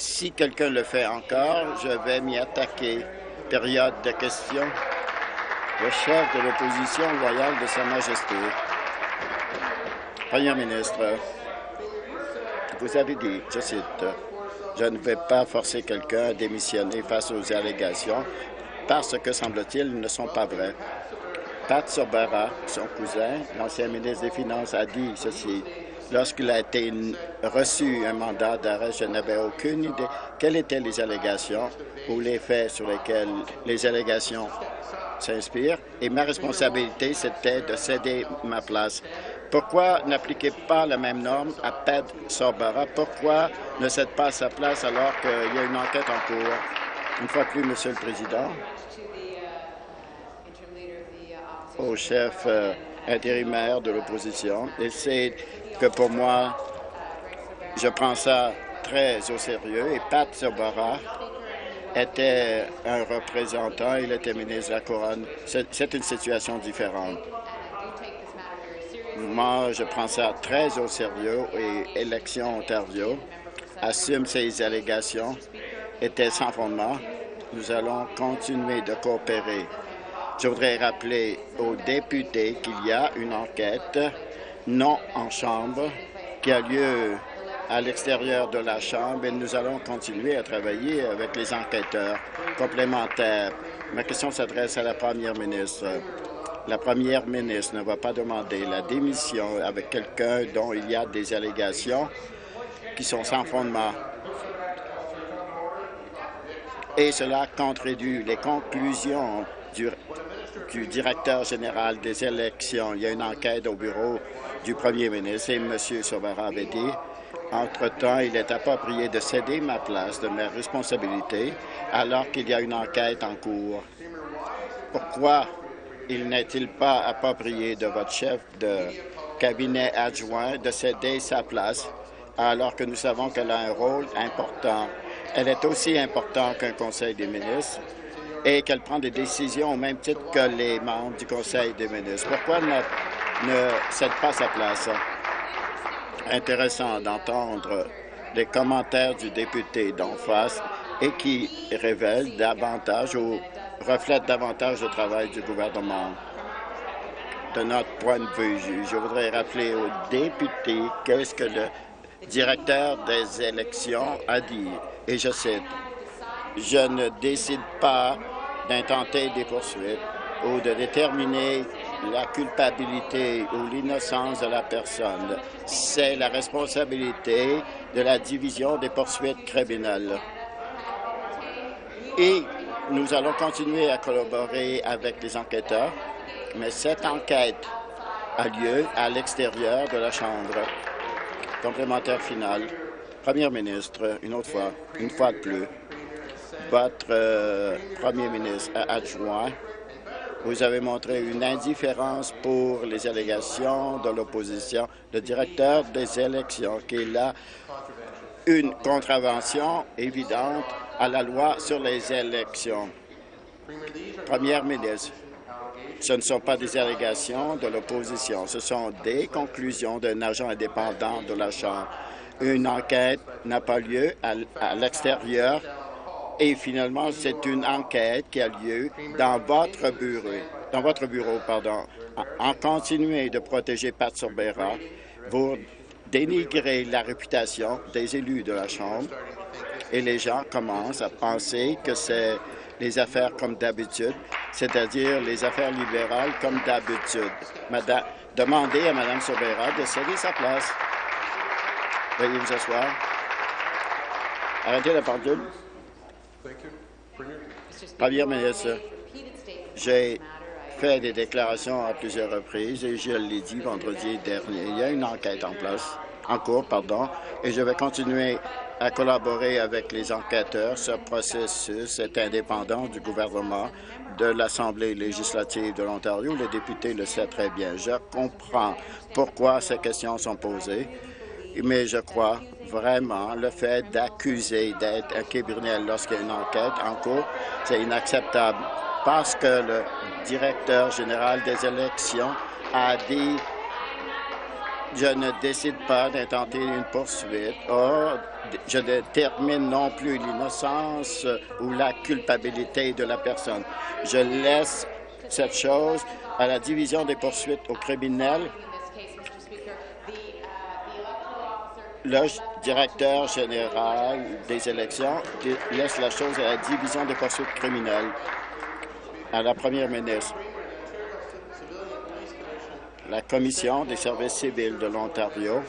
Si quelqu'un le fait encore, je vais m'y attaquer. Période de questions. Le chef de l'opposition loyale de Sa Majesté. Premier ministre, vous avez dit, je cite, je ne vais pas forcer quelqu'un à démissionner face aux allégations parce que, semble-t-il, ne sont pas vraies. Pat Sorbara, son cousin, l'ancien ministre des Finances, a dit ceci. Lorsqu'il a été reçu un mandat d'arrêt, je n'avais aucune idée quelles étaient les allégations ou les faits sur lesquels les allégations s'inspirent. Et ma responsabilité, c'était de céder ma place. Pourquoi n'appliquez pas la même norme à Pat Sorbara? Pourquoi ne cède pas sa place alors qu'il y a une enquête en cours? Une fois de plus, Monsieur le Président, au chef euh, intérimaire de l'opposition, et c'est que pour moi, je prends ça très au sérieux. Et Pat Sorbara était un représentant, il était ministre de la Couronne. C'est une situation différente. Moi, je prends ça très au sérieux et Élection Ontario assume ces allégations étaient sans fondement. Nous allons continuer de coopérer. Je voudrais rappeler aux députés qu'il y a une enquête non en Chambre qui a lieu à l'extérieur de la Chambre et nous allons continuer à travailler avec les enquêteurs complémentaires. Ma question s'adresse à la première ministre. La première ministre ne va pas demander la démission avec quelqu'un dont il y a des allégations qui sont sans fondement. Et cela contredit les conclusions du, du directeur général des élections. Il y a une enquête au bureau du premier ministre et M. Sauvara avait dit entre-temps, il est approprié de céder ma place de mes responsabilités alors qu'il y a une enquête en cours. Pourquoi il n'est-il pas approprié de votre chef de cabinet adjoint de céder sa place alors que nous savons qu'elle a un rôle important? Elle est aussi importante qu'un conseil des ministres et qu'elle prend des décisions au même titre que les membres du conseil des ministres. Pourquoi ne, ne cède pas sa place? intéressant d'entendre les commentaires du député d'en face et qui révèlent davantage ou reflètent davantage le travail du gouvernement. De notre point de vue, je voudrais rappeler aux députés qu'est-ce que le directeur des élections a dit, et je cite, « Je ne décide pas d'intenter des poursuites ou de déterminer la culpabilité ou l'innocence de la personne. C'est la responsabilité de la division des poursuites criminelles. Et nous allons continuer à collaborer avec les enquêteurs, mais cette enquête a lieu à l'extérieur de la Chambre. Complémentaire final. Premier ministre, une autre fois, une fois de plus, votre euh, premier ministre adjoint vous avez montré une indifférence pour les allégations de l'opposition. Le directeur des élections, qui a une contravention évidente à la loi sur les élections. Première ministre, ce ne sont pas des allégations de l'opposition, ce sont des conclusions d'un agent indépendant de la Chambre. Une enquête n'a pas lieu à l'extérieur et finalement, c'est une enquête qui a lieu dans votre bureau, dans votre bureau, pardon. En, continuant de protéger Pat Sorbera, vous dénigrez la réputation des élus de la Chambre et les gens commencent à penser que c'est les affaires comme d'habitude, c'est-à-dire les affaires libérales comme d'habitude. Demandez à Mme Sorbera de céder sa place. Veuillez vous asseoir. Arrêtez la pendule. Premier ministre, j'ai fait des déclarations à plusieurs reprises et je l'ai dit vendredi dernier. Il y a une enquête en place, en cours, pardon, et je vais continuer à collaborer avec les enquêteurs. Ce processus est indépendant du gouvernement de l'Assemblée législative de l'Ontario. Le député le sait très bien. Je comprends pourquoi ces questions sont posées, mais je crois vraiment le fait d'accuser d'être un criminel lorsqu'il y a une enquête en cours, c'est inacceptable parce que le directeur général des élections a dit Je ne décide pas d'intenter une poursuite. Or, je détermine non plus l'innocence ou la culpabilité de la personne. Je laisse cette chose à la division des poursuites aux criminels. Le directeur général des élections laisse la chose à la division des poursuites criminelles, à la première ministre. La Commission des services civils de l'Ontario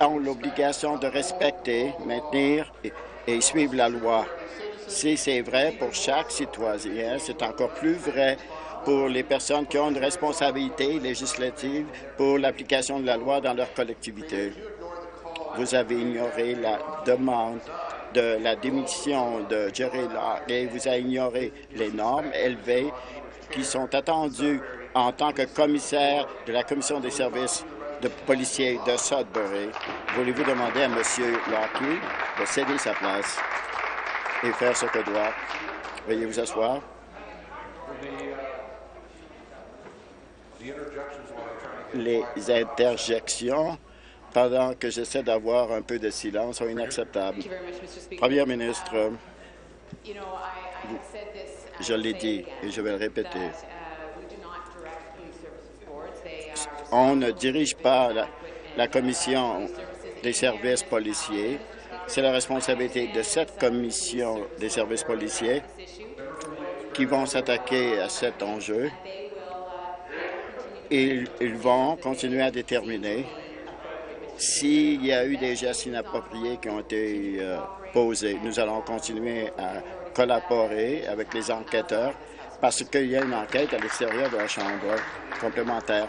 ont l'obligation de respecter, maintenir et, et suivre la loi. Si c'est vrai pour chaque citoyen, c'est encore plus vrai pour les personnes qui ont une responsabilité législative pour l'application de la loi dans leur collectivité. Vous avez ignoré la demande de la démission de Jerry Locke et vous avez ignoré les normes élevées qui sont attendues en tant que commissaire de la Commission des services de policiers de Sudbury. Voulez-vous demander à M. Lockheed de céder sa place et faire ce que doit? Veuillez vous asseoir. Les interjections pendant que j'essaie d'avoir un peu de silence sont inacceptables. Première ministre, je l'ai dit et je vais le répéter. On ne dirige pas la, la commission des services policiers. C'est la responsabilité de cette commission des services policiers qui vont s'attaquer à cet enjeu. Et ils vont continuer à déterminer s'il y a eu des gestes inappropriés qui ont été euh, posés. Nous allons continuer à collaborer avec les enquêteurs parce qu'il y a une enquête à l'extérieur de la Chambre complémentaire.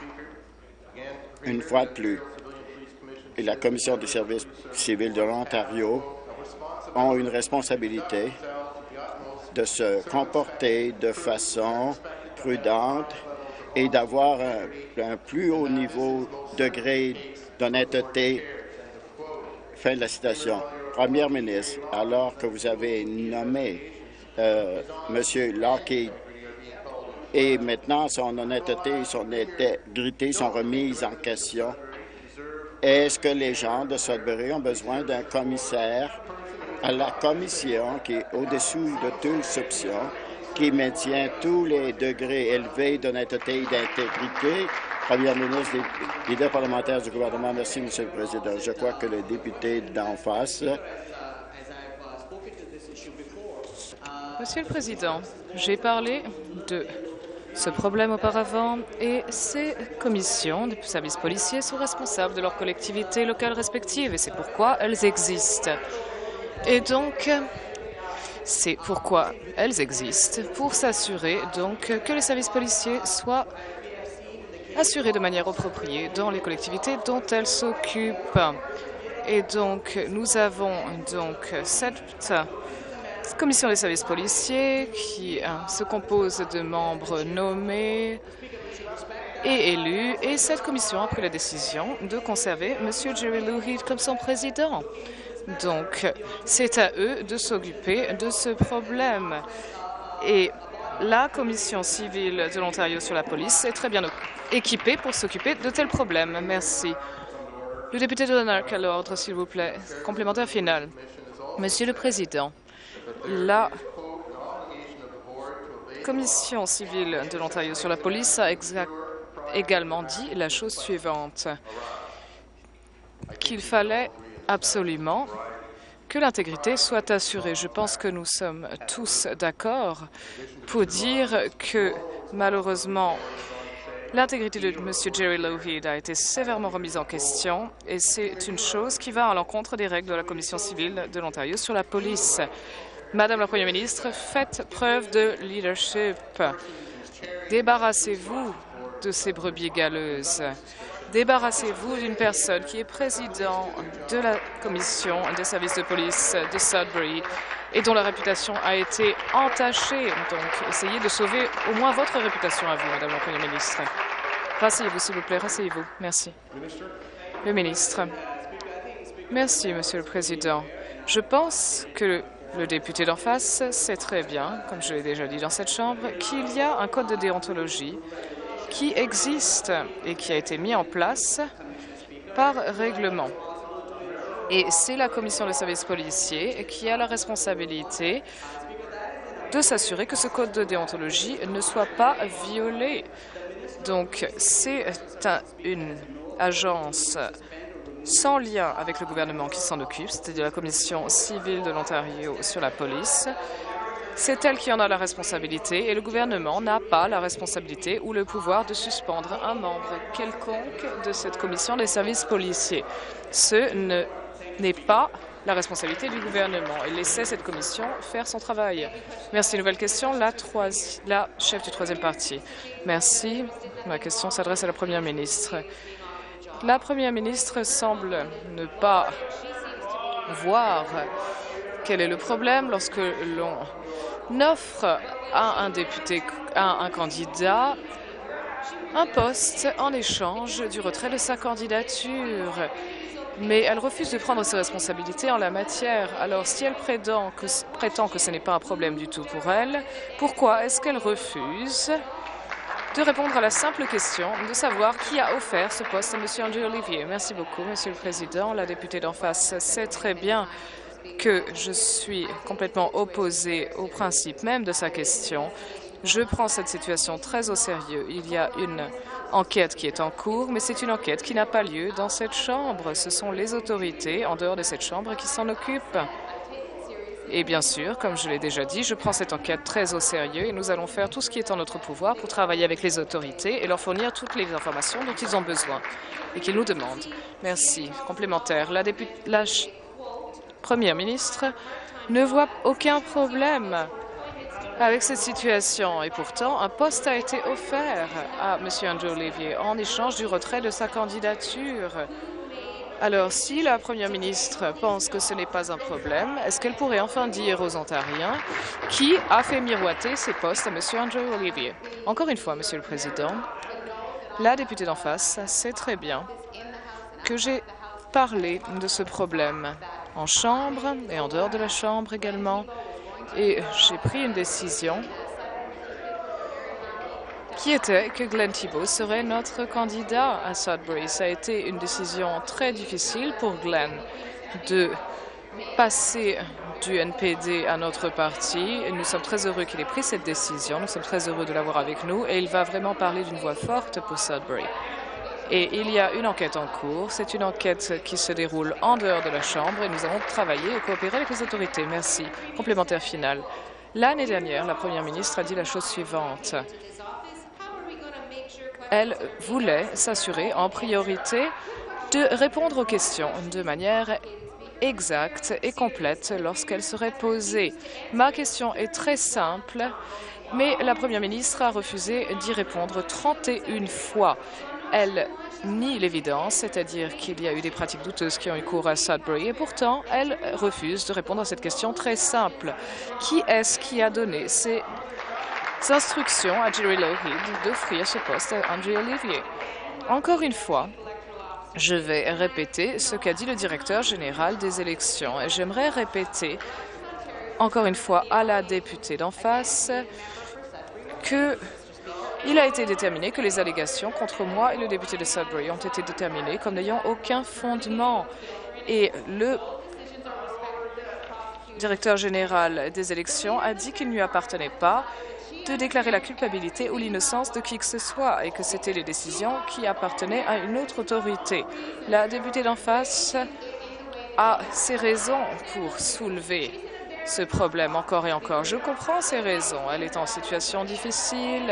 Une fois de plus, et la Commission des services civils de l'Ontario ont une responsabilité de se comporter de façon prudente et d'avoir un, un, plus haut niveau degré d'honnêteté. Fin de la citation. Première ministre, alors que vous avez nommé euh, M. Lockheed et maintenant son honnêteté et son intégrité sont remises en question, est-ce que les gens de Sudbury ont besoin d'un commissaire à la commission qui est au-dessous de toute soupçon, qui maintient tous les degrés élevés d'honnêteté et d'intégrité? Première ministre, des leaders parlementaires du gouvernement, merci, Monsieur le Président. Je crois que le député d'en face. Monsieur le Président, j'ai parlé de ce problème auparavant et ces commissions des services policiers sont responsables de leurs collectivités locales respectives et c'est pourquoi elles existent. Et donc, c'est pourquoi elles existent, pour s'assurer donc que les services policiers soient assurés de manière appropriée dans les collectivités dont elles s'occupent. Et donc, nous avons donc cette commission des services policiers qui hein, se compose de membres nommés et élus. Et cette commission a pris la décision de conserver M. Jerry Lou comme son président. Donc, c'est à eux de s'occuper de ce problème. Et la Commission civile de l'Ontario sur la police est très bien équipée pour s'occuper de tels problèmes. Merci. Le député de Lanark à l'ordre, s'il vous plaît. Complémentaire final. Monsieur le Président, la Commission civile de l'Ontario sur la police a également dit la chose suivante, qu'il fallait absolument que l'intégrité soit assurée. Je pense que nous sommes tous d'accord pour dire que malheureusement, l'intégrité de M. Jerry Lougheed a été sévèrement remise en question et c'est une chose qui va à l'encontre des règles de la Commission civile de l'Ontario sur la police. Madame la Première ministre, faites preuve de leadership. Débarrassez-vous de ces brebis galeuses. Débarrassez-vous d'une personne qui est président de la commission des services de police de Sudbury et dont la réputation a été entachée. Donc, essayez de sauver au moins votre réputation à vous, Madame la Première ministre. Rasseyez-vous, s'il vous plaît. Rasseyez-vous. Merci. Le ministre. Merci, Monsieur le Président. Je pense que le député d'en face sait très bien, comme je l'ai déjà dit dans cette Chambre, qu'il y a un code de déontologie qui existe et qui a été mis en place par règlement. Et c'est la commission des services policiers qui a la responsabilité de s'assurer que ce code de déontologie ne soit pas violé. Donc, c'est une agence sans lien avec le gouvernement qui s'en occupe, c'est-à-dire la commission civile de l'Ontario sur la police. C'est elle qui en a la responsabilité et le gouvernement n'a pas la responsabilité ou le pouvoir de suspendre un membre quelconque de cette commission des services policiers. Ce n'est pas la responsabilité du gouvernement et laisser cette commission faire son travail. Merci. Nouvelle question, la, la chef du troisième parti. Merci. Ma question s'adresse à la première ministre. La première ministre semble ne pas voir quel est le problème lorsque l'on offre à un député, à un candidat, un poste en échange du retrait de sa candidature mais elle refuse de prendre ses responsabilités en la matière. Alors, si elle prétend que, prétend que ce n'est pas un problème du tout pour elle, pourquoi est-ce qu'elle refuse de répondre à la simple question de savoir qui a offert ce poste à M. André Olivier? Merci beaucoup, Monsieur le Président. La députée d'en face sait très bien que je suis complètement opposée au principe même de sa question. Je prends cette situation très au sérieux. Il y a une enquête qui est en cours, mais c'est une enquête qui n'a pas lieu dans cette Chambre. Ce sont les autorités en dehors de cette Chambre qui s'en occupent. Et bien sûr, comme je l'ai déjà dit, je prends cette enquête très au sérieux et nous allons faire tout ce qui est en notre pouvoir pour travailler avec les autorités et leur fournir toutes les informations dont ils ont besoin et qu'ils nous demandent. Merci. Complémentaire. La, la Première ministre ne voit aucun problème avec cette situation. Et pourtant, un poste a été offert à M. Andrew Olivier en échange du retrait de sa candidature. Alors, si la Première ministre pense que ce n'est pas un problème, est-ce qu'elle pourrait enfin dire aux Ontariens qui a fait miroiter ces postes à M. Andrew Olivier? Encore une fois, Monsieur le Président, la députée d'en face sait très bien que j'ai parlé de ce problème en Chambre et en dehors de la Chambre également et j'ai pris une décision qui était que Glenn Thibault serait notre candidat à Sudbury. Ça a été une décision très difficile pour Glenn de passer du NPD à notre parti. nous sommes très heureux qu'il ait pris cette décision. Nous sommes très heureux de l'avoir avec nous et il va vraiment parler d'une voix forte pour Sudbury. Et il y a une enquête en cours. C'est une enquête qui se déroule en dehors de la Chambre et nous allons travailler et coopérer avec les autorités. Merci. Complémentaire final. L'année dernière, la Première ministre a dit la chose suivante. Elle voulait s'assurer en priorité de répondre aux questions de manière exacte et complète lorsqu'elle serait posée. Ma question est très simple, mais la Première ministre a refusé d'y répondre 31 fois elle nie l'évidence, c'est-à-dire qu'il y a eu des pratiques douteuses qui ont eu cours à Sudbury, et pourtant, elle refuse de répondre à cette question très simple. Qui est-ce qui a donné ces instructions à Jerry Lougheed d'offrir ce poste à Andrew Olivier? Encore une fois, je vais répéter ce qu'a dit le directeur général des élections, et j'aimerais répéter encore une fois à la députée d'en face que il a été déterminé que les allégations contre moi et le député de Sudbury ont été déterminées comme n'ayant aucun fondement. Et le directeur général des élections a dit qu'il ne lui appartenait pas de déclarer la culpabilité ou l'innocence de qui que ce soit et que c'était les décisions qui appartenaient à une autre autorité. La députée d'en face a ses raisons pour soulever ce problème encore et encore. Je comprends ses raisons. Elle est en situation difficile.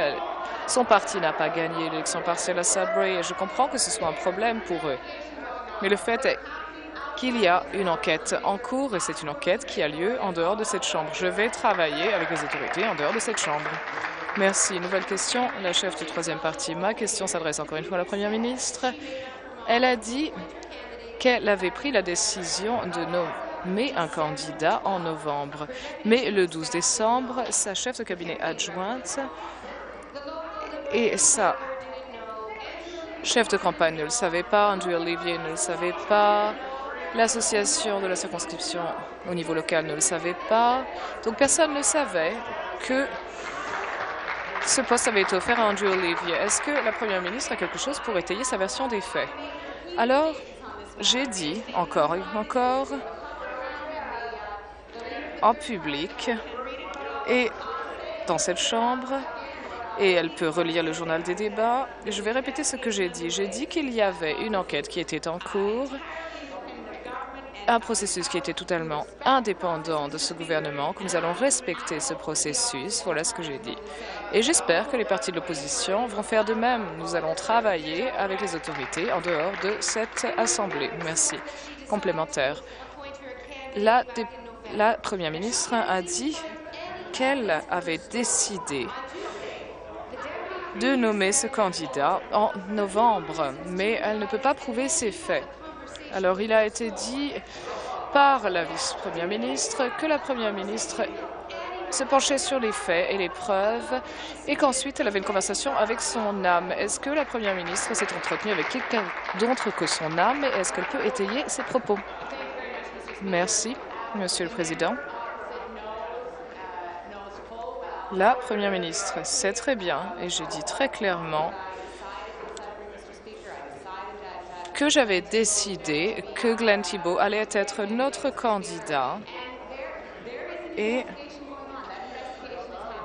Son parti n'a pas gagné l'élection partielle à Sudbury et je comprends que ce soit un problème pour eux. Mais le fait est qu'il y a une enquête en cours et c'est une enquête qui a lieu en dehors de cette Chambre. Je vais travailler avec les autorités en dehors de cette Chambre. Merci. Nouvelle question. La chef du troisième parti. Ma question s'adresse encore une fois à la Première ministre. Elle a dit qu'elle avait pris la décision de nos mais un candidat en novembre. Mais le 12 décembre, sa chef de cabinet adjointe et sa chef de campagne ne le savait pas, Andrew Olivier ne le savait pas, l'association de la circonscription au niveau local ne le savait pas. Donc personne ne savait que ce poste avait été offert à Andrew Olivier. Est-ce que la première ministre a quelque chose pour étayer sa version des faits? Alors, j'ai dit encore et encore en public et dans cette chambre, et elle peut relire le journal des débats. Je vais répéter ce que j'ai dit. J'ai dit qu'il y avait une enquête qui était en cours, un processus qui était totalement indépendant de ce gouvernement, que nous allons respecter ce processus. Voilà ce que j'ai dit. Et j'espère que les partis de l'opposition vont faire de même. Nous allons travailler avec les autorités en dehors de cette Assemblée. Merci. Complémentaire. La, la Première ministre a dit qu'elle avait décidé de nommer ce candidat en novembre, mais elle ne peut pas prouver ses faits. Alors il a été dit par la vice-première ministre que la première ministre se penchait sur les faits et les preuves et qu'ensuite elle avait une conversation avec son âme. Est-ce que la première ministre s'est entretenue avec quelqu'un d'autre que son âme et est-ce qu'elle peut étayer ses propos? Merci, Monsieur le Président. La Première ministre sait très bien, et j'ai dit très clairement, que j'avais décidé que Glenn Thibault allait être notre candidat et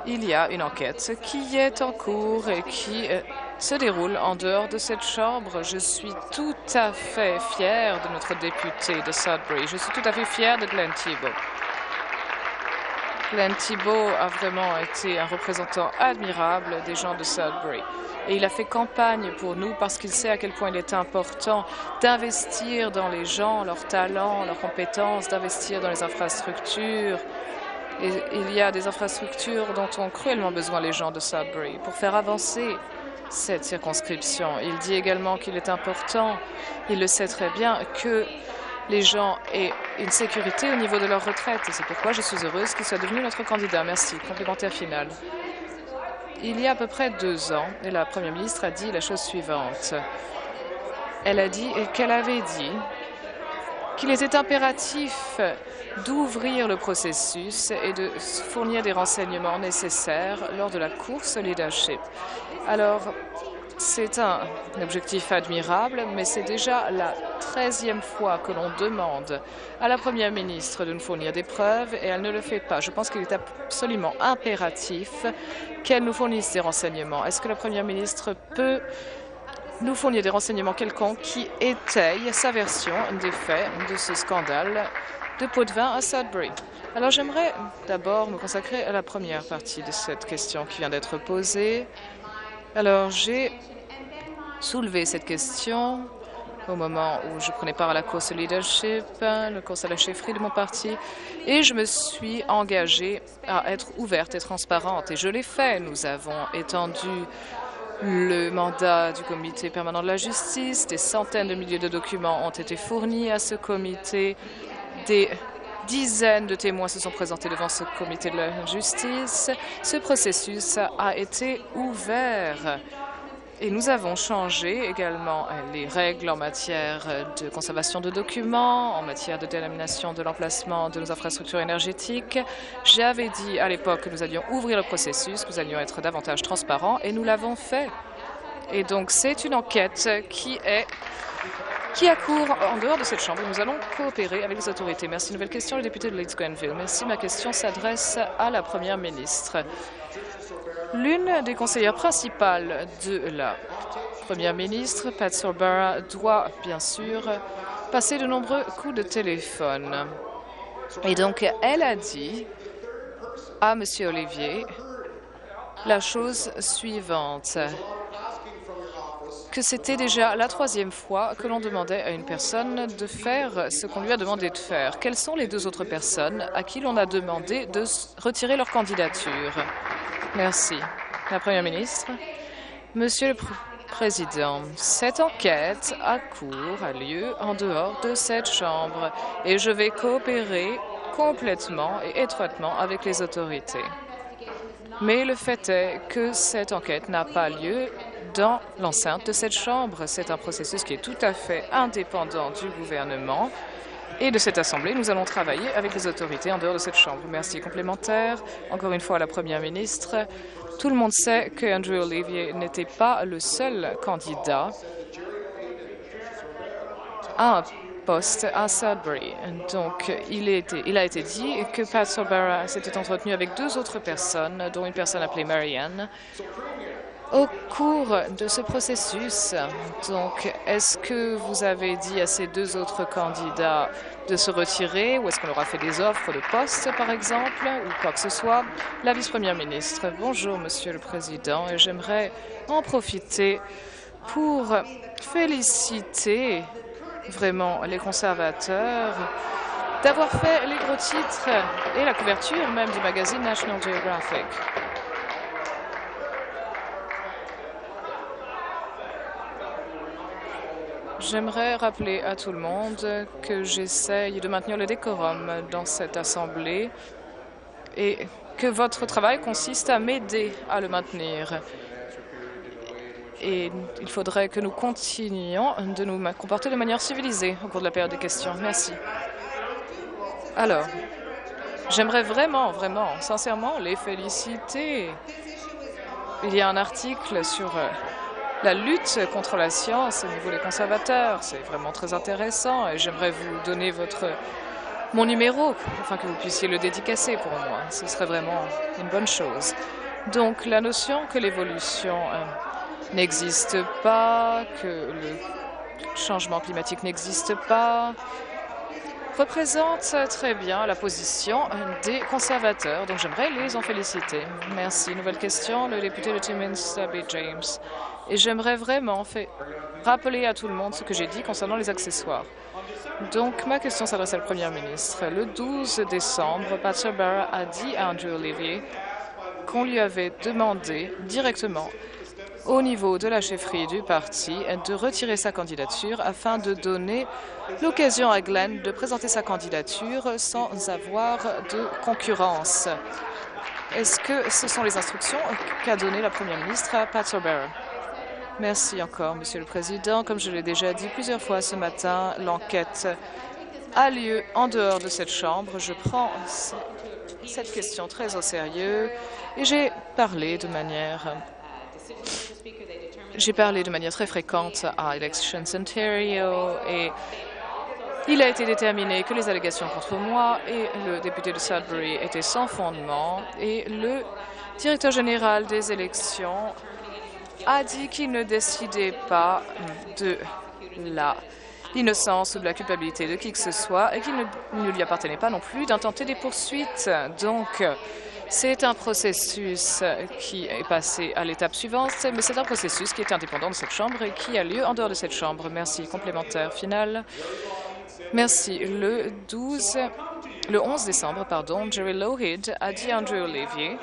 il y a une enquête qui est en cours et qui euh, se déroule en dehors de cette chambre. Je suis tout à fait fière de notre député de Sudbury. Je suis tout à fait fière de Glenn Thibault. Glenn Thibault a vraiment été un représentant admirable des gens de Sudbury. Et il a fait campagne pour nous parce qu'il sait à quel point il est important d'investir dans les gens, leurs talents, leurs compétences, d'investir dans les infrastructures. Et il y a des infrastructures dont ont cruellement besoin les gens de Sudbury pour faire avancer cette circonscription. Il dit également qu'il est important, il le sait très bien, que les gens aient une sécurité au niveau de leur retraite. Et c'est pourquoi je suis heureuse qu'il soit devenu notre candidat. Merci. Complémentaire final. Il y a à peu près deux ans, la Première ministre a dit la chose suivante. Elle a dit qu'elle avait dit qu'il était impératif d'ouvrir le processus et de fournir des renseignements nécessaires lors de la course leadership. Alors, c'est un objectif admirable, mais c'est déjà la treizième fois que l'on demande à la Première ministre de nous fournir des preuves et elle ne le fait pas. Je pense qu'il est absolument impératif qu'elle nous fournisse des renseignements. Est-ce que la Première ministre peut nous fournir des renseignements quelconques qui étayent sa version des faits de ce scandale de pot de vin à Sudbury Alors j'aimerais d'abord me consacrer à la première partie de cette question qui vient d'être posée. Alors, j'ai soulevé cette question au moment où je prenais part à la course leadership, la course à la chefferie de mon parti, et je me suis engagée à être ouverte et transparente. Et je l'ai fait. Nous avons étendu le mandat du comité permanent de la justice. Des centaines de milliers de documents ont été fournis à ce comité. Des dizaines de témoins se sont présentés devant ce comité de la justice. Ce processus a été ouvert. Et nous avons changé également les règles en matière de conservation de documents, en matière de dénomination de l'emplacement de nos infrastructures énergétiques. J'avais dit à l'époque que nous allions ouvrir le processus, que nous allions être davantage transparents, et nous l'avons fait. Et donc, c'est une enquête qui est qui accourt en dehors de cette Chambre. Nous allons coopérer avec les autorités. Merci. Nouvelle question, le député de Leeds Grenville. Merci. Ma question s'adresse à la Première ministre. L'une des conseillères principales de la Première ministre, Pat Sorbara, doit bien sûr passer de nombreux coups de téléphone. Et donc, elle a dit à M. Olivier la chose suivante que c'était déjà la troisième fois que l'on demandait à une personne de faire ce qu'on lui a demandé de faire. Quelles sont les deux autres personnes à qui l'on a demandé de retirer leur candidature? Merci. La Première ministre. Monsieur le Président, cette enquête a cours, a lieu en dehors de cette Chambre et je vais coopérer complètement et étroitement avec les autorités. Mais le fait est que cette enquête n'a pas lieu dans l'enceinte de cette Chambre. C'est un processus qui est tout à fait indépendant du gouvernement et de cette Assemblée. Nous allons travailler avec les autorités en dehors de cette Chambre. Merci. Complémentaire, encore une fois à la Première ministre. Tout le monde sait que Andrew Olivier n'était pas le seul candidat à un poste à Sudbury. Donc, il, a été dit que Pat Sorbara s'était entretenu avec deux autres personnes, dont une personne appelée Marianne, au cours de ce processus. Donc, est-ce que vous avez dit à ces deux autres candidats de se retirer ou est-ce qu'on leur a fait des offres de poste, par exemple, ou quoi que ce soit? La vice-première ministre. Bonjour, Monsieur le Président, et j'aimerais en profiter pour féliciter vraiment les conservateurs d'avoir fait les gros titres et la couverture même du magazine National Geographic. J'aimerais rappeler à tout le monde que j'essaye de maintenir le décorum dans cette Assemblée et que votre travail consiste à m'aider à le maintenir. Et il faudrait que nous continuions de nous comporter de manière civilisée au cours de la période des questions. Merci. Alors, j'aimerais vraiment, vraiment, sincèrement, les féliciter. Il y a un article sur euh, la lutte contre la science au niveau des conservateurs. C'est vraiment très intéressant et j'aimerais vous donner votre mon numéro afin que vous puissiez le dédicacer pour moi. Ce serait vraiment une bonne chose. Donc la notion que l'évolution euh, n'existe pas, que le changement climatique n'existe pas, représente très bien la position des conservateurs. Donc j'aimerais les en féliciter. Merci. Nouvelle question, le député de Timmins, B. James. Et j'aimerais vraiment rappeler à tout le monde ce que j'ai dit concernant les accessoires. Donc, ma question s'adresse à la Première ministre. Le 12 décembre, Pat Barra a dit à Andrew Olivier qu'on lui avait demandé directement au niveau de la chefferie du parti de retirer sa candidature afin de donner l'occasion à Glenn de présenter sa candidature sans avoir de concurrence. Est-ce que ce sont les instructions qu'a données la Première ministre à? Merci encore, Monsieur le Président. Comme je l'ai déjà dit plusieurs fois ce matin, l'enquête a lieu en dehors de cette Chambre. Je prends cette question très au sérieux et j'ai parlé de manière j'ai parlé de manière très fréquente à Elections Ontario et il a été déterminé que les allégations contre moi et le député de Sudbury étaient sans fondement et le directeur général des élections a dit qu'il ne décidait pas de la l'innocence ou de la culpabilité de qui que ce soit et qu'il ne, lui appartenait pas non plus d'intenter des poursuites. Donc, c'est un processus qui est passé à l'étape suivante, mais c'est un processus qui est indépendant de cette Chambre et qui a lieu en dehors de cette Chambre. Merci. Complémentaire final. Merci. Le 12, le 11 décembre, pardon, Jerry Lougheed a dit à Andrew Olivier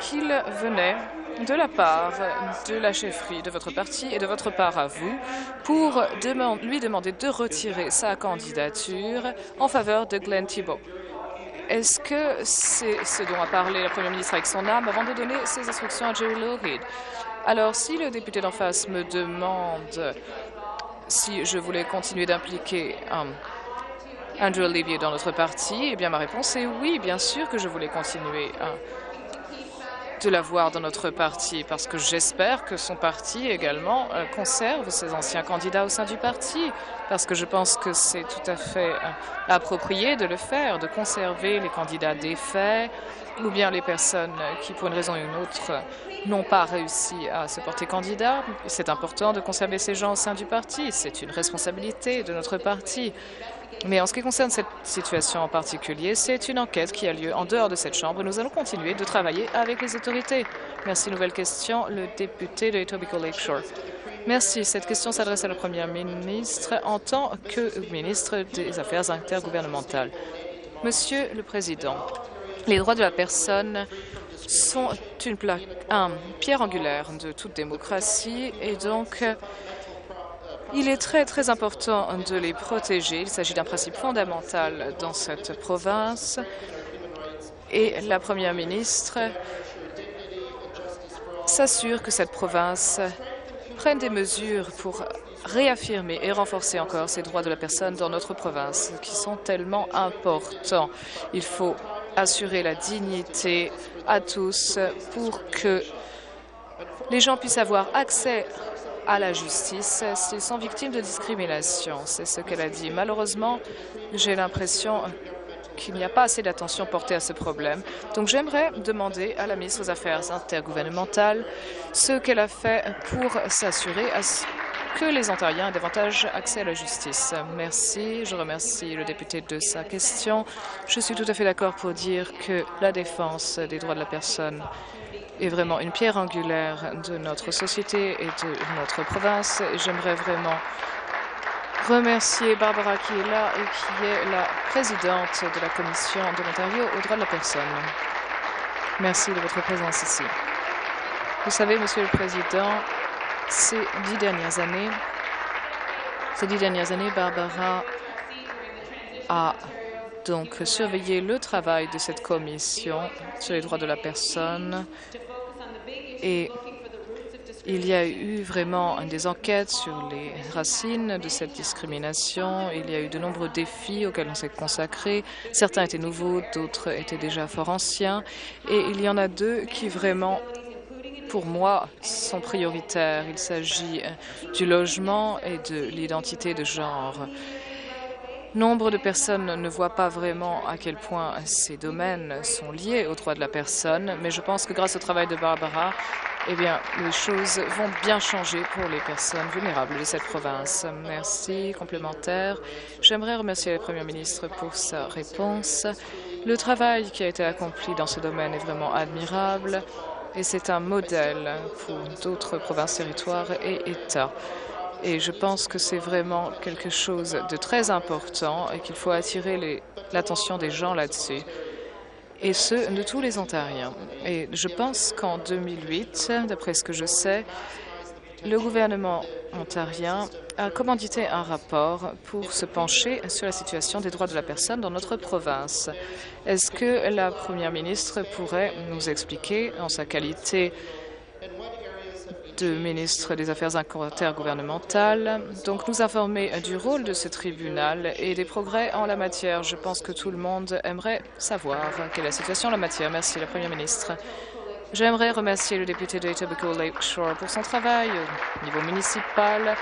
qu'il venait de la part de la chefferie de votre parti et de votre part à vous pour lui demander de retirer sa candidature en faveur de Glenn Thibault. Est-ce que c'est ce dont a parlé la Première ministre avec son âme avant de donner ses instructions à Jerry Lougheed? Alors, si le député d'en face me demande si je voulais continuer d'impliquer um, Andrew Olivier dans notre parti, eh bien, ma réponse est oui, bien sûr que je voulais continuer. Hein de l'avoir dans notre parti, parce que j'espère que son parti également euh, conserve ses anciens candidats au sein du parti, parce que je pense que c'est tout à fait euh, approprié de le faire, de conserver les candidats défaits ou bien les personnes qui, pour une raison ou une autre, n'ont pas réussi à se porter candidat. C'est important de conserver ces gens au sein du parti. C'est une responsabilité de notre parti. Mais en ce qui concerne cette situation en particulier, c'est une enquête qui a lieu en dehors de cette Chambre. Nous allons continuer de travailler avec les autorités. Merci. Nouvelle question, le député de Etobicoke Lakeshore. Merci. Cette question s'adresse à la Première ministre en tant que ministre des Affaires intergouvernementales. Monsieur le Président, les droits de la personne sont une, pierre angulaire de toute démocratie et donc il est très, très important de les protéger. Il s'agit d'un principe fondamental dans cette province. Et la Première ministre s'assure que cette province prenne des mesures pour réaffirmer et renforcer encore ces droits de la personne dans notre province, qui sont tellement importants. Il faut assurer la dignité à tous pour que les gens puissent avoir accès à la justice s'ils sont victimes de discrimination. C'est ce qu'elle a dit. Malheureusement, j'ai l'impression qu'il n'y a pas assez d'attention portée à ce problème. Donc j'aimerais demander à la ministre aux Affaires intergouvernementales ce qu'elle a fait pour s'assurer que les Ontariens aient davantage accès à la justice. Merci. Je remercie le député de sa question. Je suis tout à fait d'accord pour dire que la défense des droits de la personne est vraiment une pierre angulaire de notre société et de notre province. J'aimerais vraiment remercier Barbara qui est là et qui est la présidente de la Commission de l'Ontario aux droits de la personne. Merci de votre présence ici. Vous savez, Monsieur le Président, ces dix dernières années, ces dix dernières années, Barbara a donc surveillé le travail de cette commission sur les droits de la personne et il y a eu vraiment des enquêtes sur les racines de cette discrimination. Il y a eu de nombreux défis auxquels on s'est consacré. Certains étaient nouveaux, d'autres étaient déjà fort anciens. Et il y en a deux qui vraiment, pour moi, sont prioritaires. Il s'agit du logement et de l'identité de genre. Nombre de personnes ne voient pas vraiment à quel point ces domaines sont liés aux droits de la personne, mais je pense que grâce au travail de Barbara, eh bien, les choses vont bien changer pour les personnes vulnérables de cette province. Merci. Complémentaire. J'aimerais remercier le Premier ministre pour sa réponse. Le travail qui a été accompli dans ce domaine est vraiment admirable et c'est un modèle pour d'autres provinces, territoires et États. Et je pense que c'est vraiment quelque chose de très important et qu'il faut attirer l'attention des gens là-dessus et ce, de tous les Ontariens. Et je pense qu'en 2008, d'après ce que je sais, le gouvernement ontarien a commandité un rapport pour se pencher sur la situation des droits de la personne dans notre province. Est-ce que la première ministre pourrait nous expliquer, en sa qualité de ministre des Affaires intergouvernementales, donc nous informer du rôle de ce tribunal et des progrès en la matière. Je pense que tout le monde aimerait savoir quelle est la situation en la matière. Merci, la Première ministre. J'aimerais remercier le député de Etobicoke Lakeshore pour son travail au niveau municipal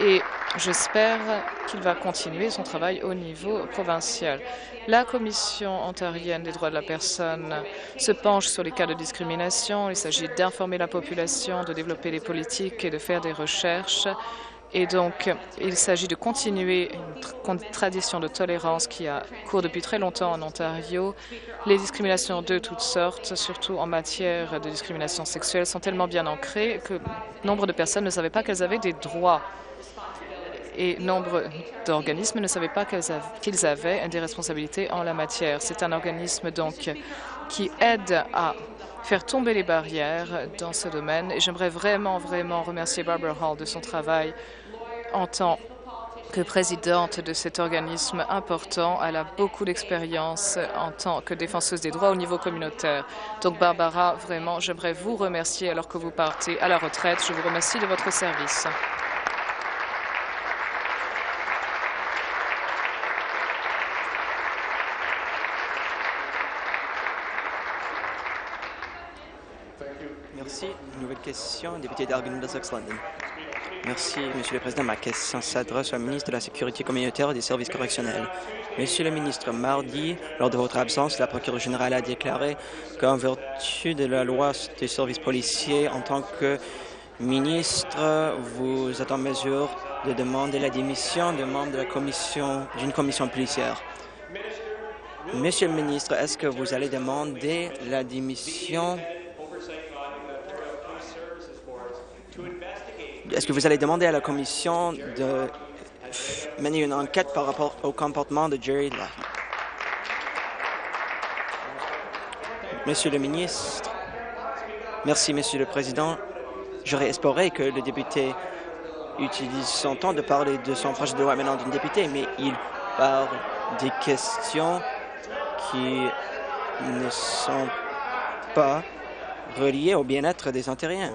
et j'espère qu'il va continuer son travail au niveau provincial. La Commission ontarienne des droits de la personne se penche sur les cas de discrimination. Il s'agit d'informer la population, de développer des politiques et de faire des recherches. Et donc, il s'agit de continuer une tradition de tolérance qui a cours depuis très longtemps en Ontario. Les discriminations de toutes sortes, surtout en matière de discrimination sexuelle, sont tellement bien ancrées que nombre de personnes ne savaient pas qu'elles avaient des droits et nombre d'organismes ne savaient pas qu'ils avaient des responsabilités en la matière. C'est un organisme donc qui aide à faire tomber les barrières dans ce domaine. Et j'aimerais vraiment, vraiment remercier Barbara Hall de son travail en tant que présidente de cet organisme important. Elle a beaucoup d'expérience en tant que défenseuse des droits au niveau communautaire. Donc, Barbara, vraiment, j'aimerais vous remercier alors que vous partez à la retraite. Je vous remercie de votre service. Nouvelle question, député London. Merci, Monsieur le Président. Ma question s'adresse au ministre de la Sécurité communautaire et des services correctionnels. Monsieur le ministre, mardi, lors de votre absence, la procureure générale a déclaré qu'en vertu de la loi des services policiers, en tant que ministre, vous êtes en mesure de demander la démission de membres de la commission d'une commission policière. Monsieur le ministre, est-ce que vous allez demander la démission Est-ce que vous allez demander à la Commission de mener une enquête par rapport au comportement de Jerry Lahey? Monsieur le ministre, merci, Monsieur le Président. J'aurais espéré que le député utilise son temps de parler de son projet de loi maintenant d'une députée, mais il parle des questions qui ne sont pas reliées au bien-être des Ontariens.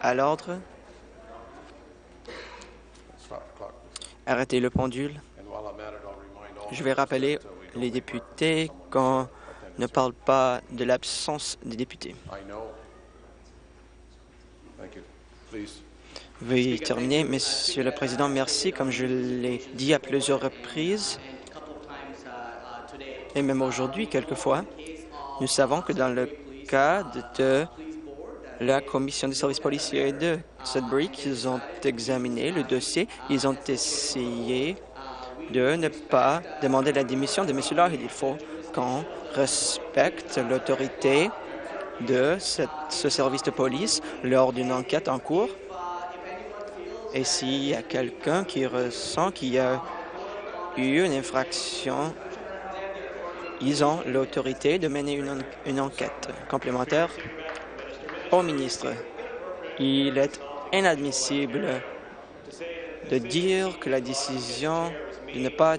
À l'ordre. Arrêtez le pendule. Je vais rappeler les députés qu'on ne parle pas de l'absence des députés. Veuillez terminer. Monsieur le Président, merci. Comme je l'ai dit à plusieurs reprises, et même aujourd'hui, quelquefois, nous savons que dans le cadre de la Commission des services policiers de Sudbury, ils ont examiné le dossier, ils ont essayé de ne pas demander la démission de M. Lahid. Il faut qu'on respecte l'autorité de ce service de police lors d'une enquête en cours. Et s'il y a quelqu'un qui ressent qu'il y a eu une infraction, ils ont l'autorité de mener une, enquête complémentaire au ministre. Il est inadmissible de dire que la décision de ne pas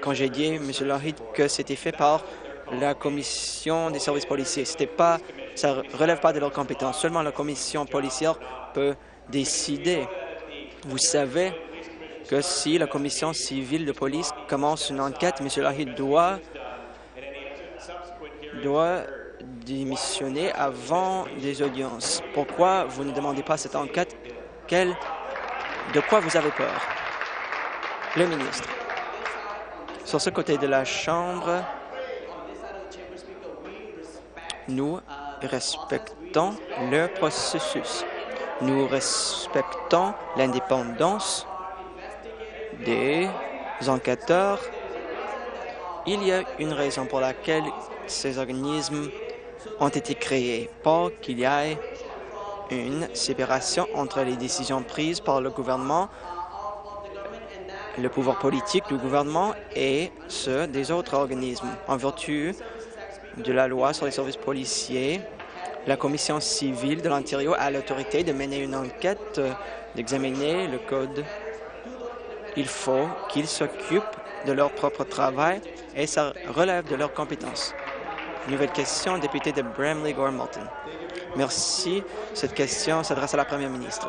congédier M. Lahid, que c'était fait par la Commission des services policiers. C'était pas, ça relève pas de leur compétence. Seulement la Commission policière peut décider. Vous savez que si la Commission civile de police commence une enquête, M. Lahid doit, doit démissionner avant des audiences. Pourquoi vous ne demandez pas cette enquête? De quoi vous avez peur? Le ministre. Sur ce côté de la Chambre, nous respectons le processus. Nous respectons l'indépendance des enquêteurs. Il y a une raison pour laquelle ces organismes ont été créés, pour qu'il y ait une séparation entre les décisions prises par le gouvernement, le pouvoir politique du gouvernement et ceux des autres organismes. En vertu de la loi sur les services policiers, la Commission civile de l'Ontario a l'autorité de mener une enquête, d'examiner le code. Il faut qu'ils s'occupent de leur propre travail et ça relève de leurs compétences. Nouvelle question, député de Bramley Gore Malton. Merci. Cette question s'adresse à la Première ministre.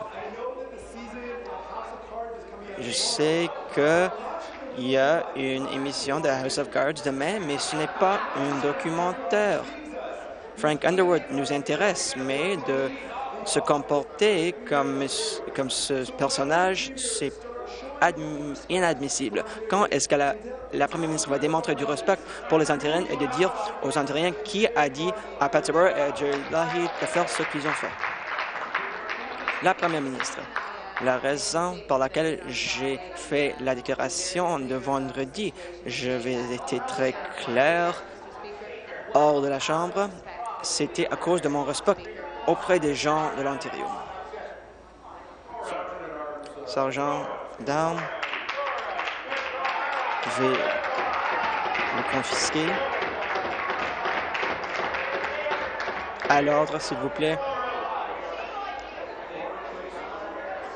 Je sais que il y a une émission de House of Cards demain, mais ce n'est pas un documentaire. Frank Underwood nous intéresse, mais de se comporter comme, comme ce personnage, c'est inadmissible. Quand est-ce que la, Première ministre va démontrer du respect pour les Ontariens et de dire aux Ontariens qui a dit à Peterborough et à Jerry de faire ce qu'ils ont fait? La Première ministre. La raison pour laquelle j'ai fait la déclaration de vendredi, je vais être très clair hors de la Chambre, c'était à cause de mon respect auprès des gens de l'Ontario. Sergent d'armes, je vais le confisquer. À l'ordre, s'il vous plaît.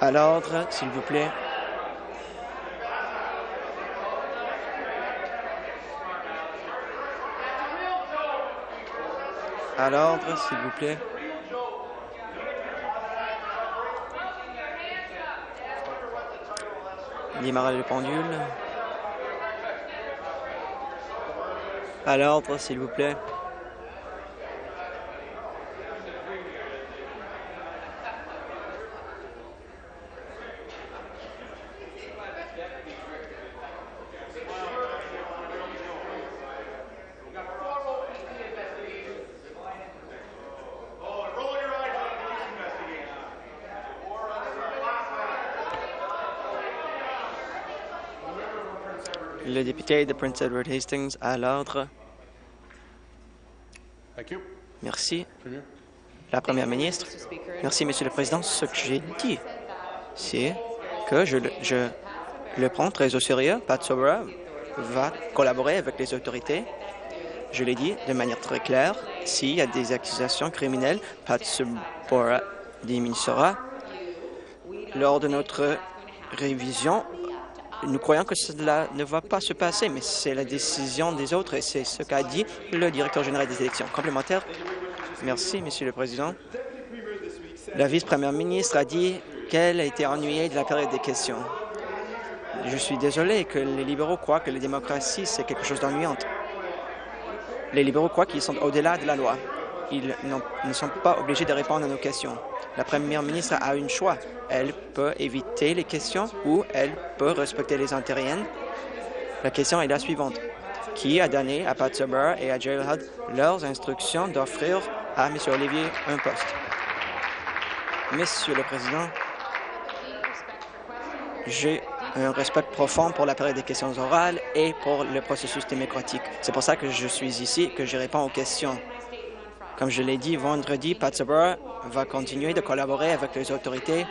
À l'ordre, s'il vous plaît. À l'ordre, s'il vous plaît. Démarrer le pendule. À l'ordre, s'il vous plaît. Le député de Prince Edward Hastings à l'ordre? Merci. La Première ministre. Merci, Monsieur le Président. Ce que j'ai dit, c'est que je, je, le prends très au sérieux. Pat Sobra va collaborer avec les autorités. Je l'ai dit de manière très claire. S'il y a des accusations criminelles, Pat Sobra diminuera. Lors de notre révision, nous croyons que cela ne va pas se passer, mais c'est la décision des autres et c'est ce qu'a dit le directeur général des élections. Complémentaire. Merci, Monsieur le Président. La vice-première ministre a dit qu'elle a été ennuyée de la période des questions. Je suis désolé que les libéraux croient que la démocratie, c'est quelque chose d'ennuyant. Les libéraux croient qu'ils sont au-delà de la loi. ils ne sont pas obligés de répondre à nos questions. La première ministre a un choix. Elle peut éviter les questions ou elle peut respecter les Ontariennes. La question est la suivante. Qui a donné à Pat Sober et à Jerry Hudd leurs instructions d'offrir à M. Olivier un poste? Monsieur le Président, j'ai un respect profond pour la période des questions orales et pour le processus démocratique. C'est pour ça que je suis ici, que je réponds aux questions. Comme je l'ai dit vendredi, Pat va continuer de collaborer avec les autorités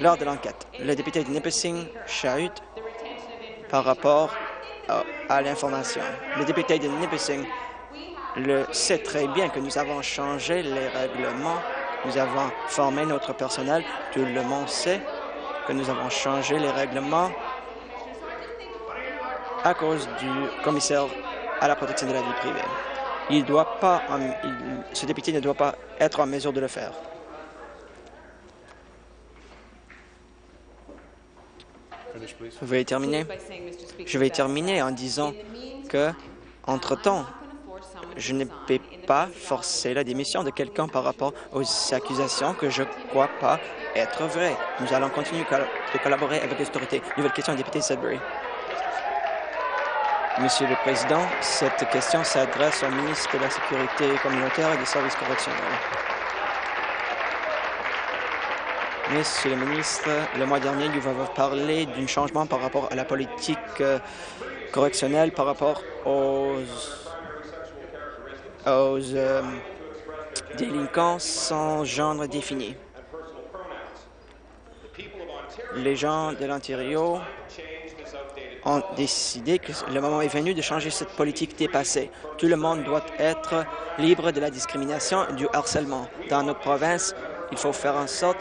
lors de l'enquête. Le député de Nipissing chahute par rapport à, l'information. Le député de Nipissing le sait très bien que nous avons changé les règlements, nous avons formé notre personnel, tout le monde sait que nous avons changé les règlements à cause du commissaire à la protection de la vie privée. Il doit pas, ce député ne doit pas être en mesure de le faire. Vous voulez terminer? Je vais terminer en disant que, entre-temps, je ne peux pas forcer la démission de quelqu'un par rapport aux accusations que je ne crois pas être vraies. Nous allons continuer de collaborer avec les autorités. Nouvelle question, député Sudbury. Monsieur le Président, cette question s'adresse au ministre de la Sécurité communautaire et des services correctionnels. Monsieur le ministre, le mois dernier, nous avons parlé d'un changement par rapport à la politique euh, correctionnelle par rapport aux, aux euh, délinquants sans genre défini. Les gens de l'Ontario ont décidé que le moment est venu de changer cette politique dépassée. Tout le monde doit être libre de la discrimination et du harcèlement. Dans notre province, il faut faire en sorte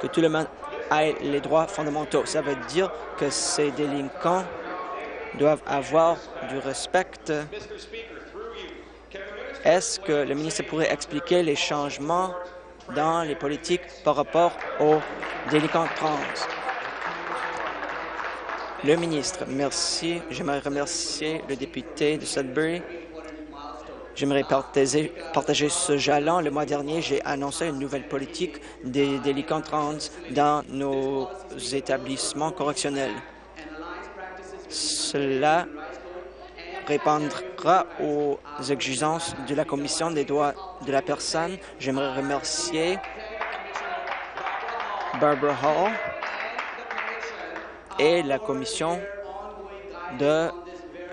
que tout le monde ait les droits fondamentaux. Ça veut dire que ces délinquants doivent avoir du respect. Est-ce que le ministre pourrait expliquer les changements dans les politiques par rapport aux délinquants trans? Le ministre, merci. J'aimerais remercier le député de Sudbury. J'aimerais partager, ce jalon. Le mois dernier, j'ai annoncé une nouvelle politique des délinquants trans dans nos établissements correctionnels. Cela répondra aux exigences de la Commission des droits de la personne. J'aimerais remercier Barbara Hall et la Commission de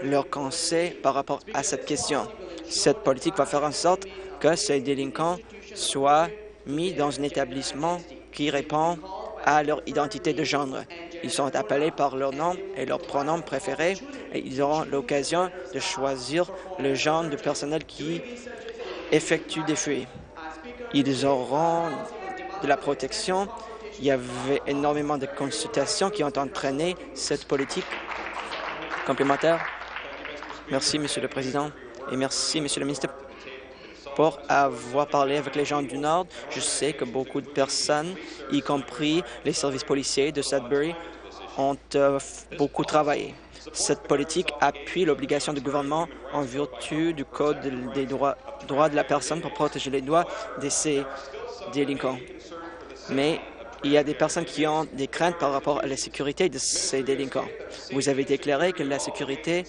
leur conseil par rapport à cette question. Cette politique va faire en sorte que ces délinquants soient mis dans un établissement qui répond à leur identité de genre. Ils sont appelés par leur nom et leur pronom préféré et ils auront l'occasion de choisir le genre de personnel qui effectue des fuites. Ils auront de la protection il y avait énormément de consultations qui ont entraîné cette politique complémentaire. Merci, Monsieur le Président, et merci, Monsieur le ministre, pour avoir parlé avec les gens du Nord. Je sais que beaucoup de personnes, y compris les services policiers de Sudbury, ont euh, beaucoup travaillé. Cette politique appuie l'obligation du gouvernement en vertu du Code des droits, droits de la personne pour protéger les droits de ces délinquants. Mais il y a des personnes qui ont des craintes par rapport à la sécurité de ces délinquants. Vous avez déclaré que la sécurité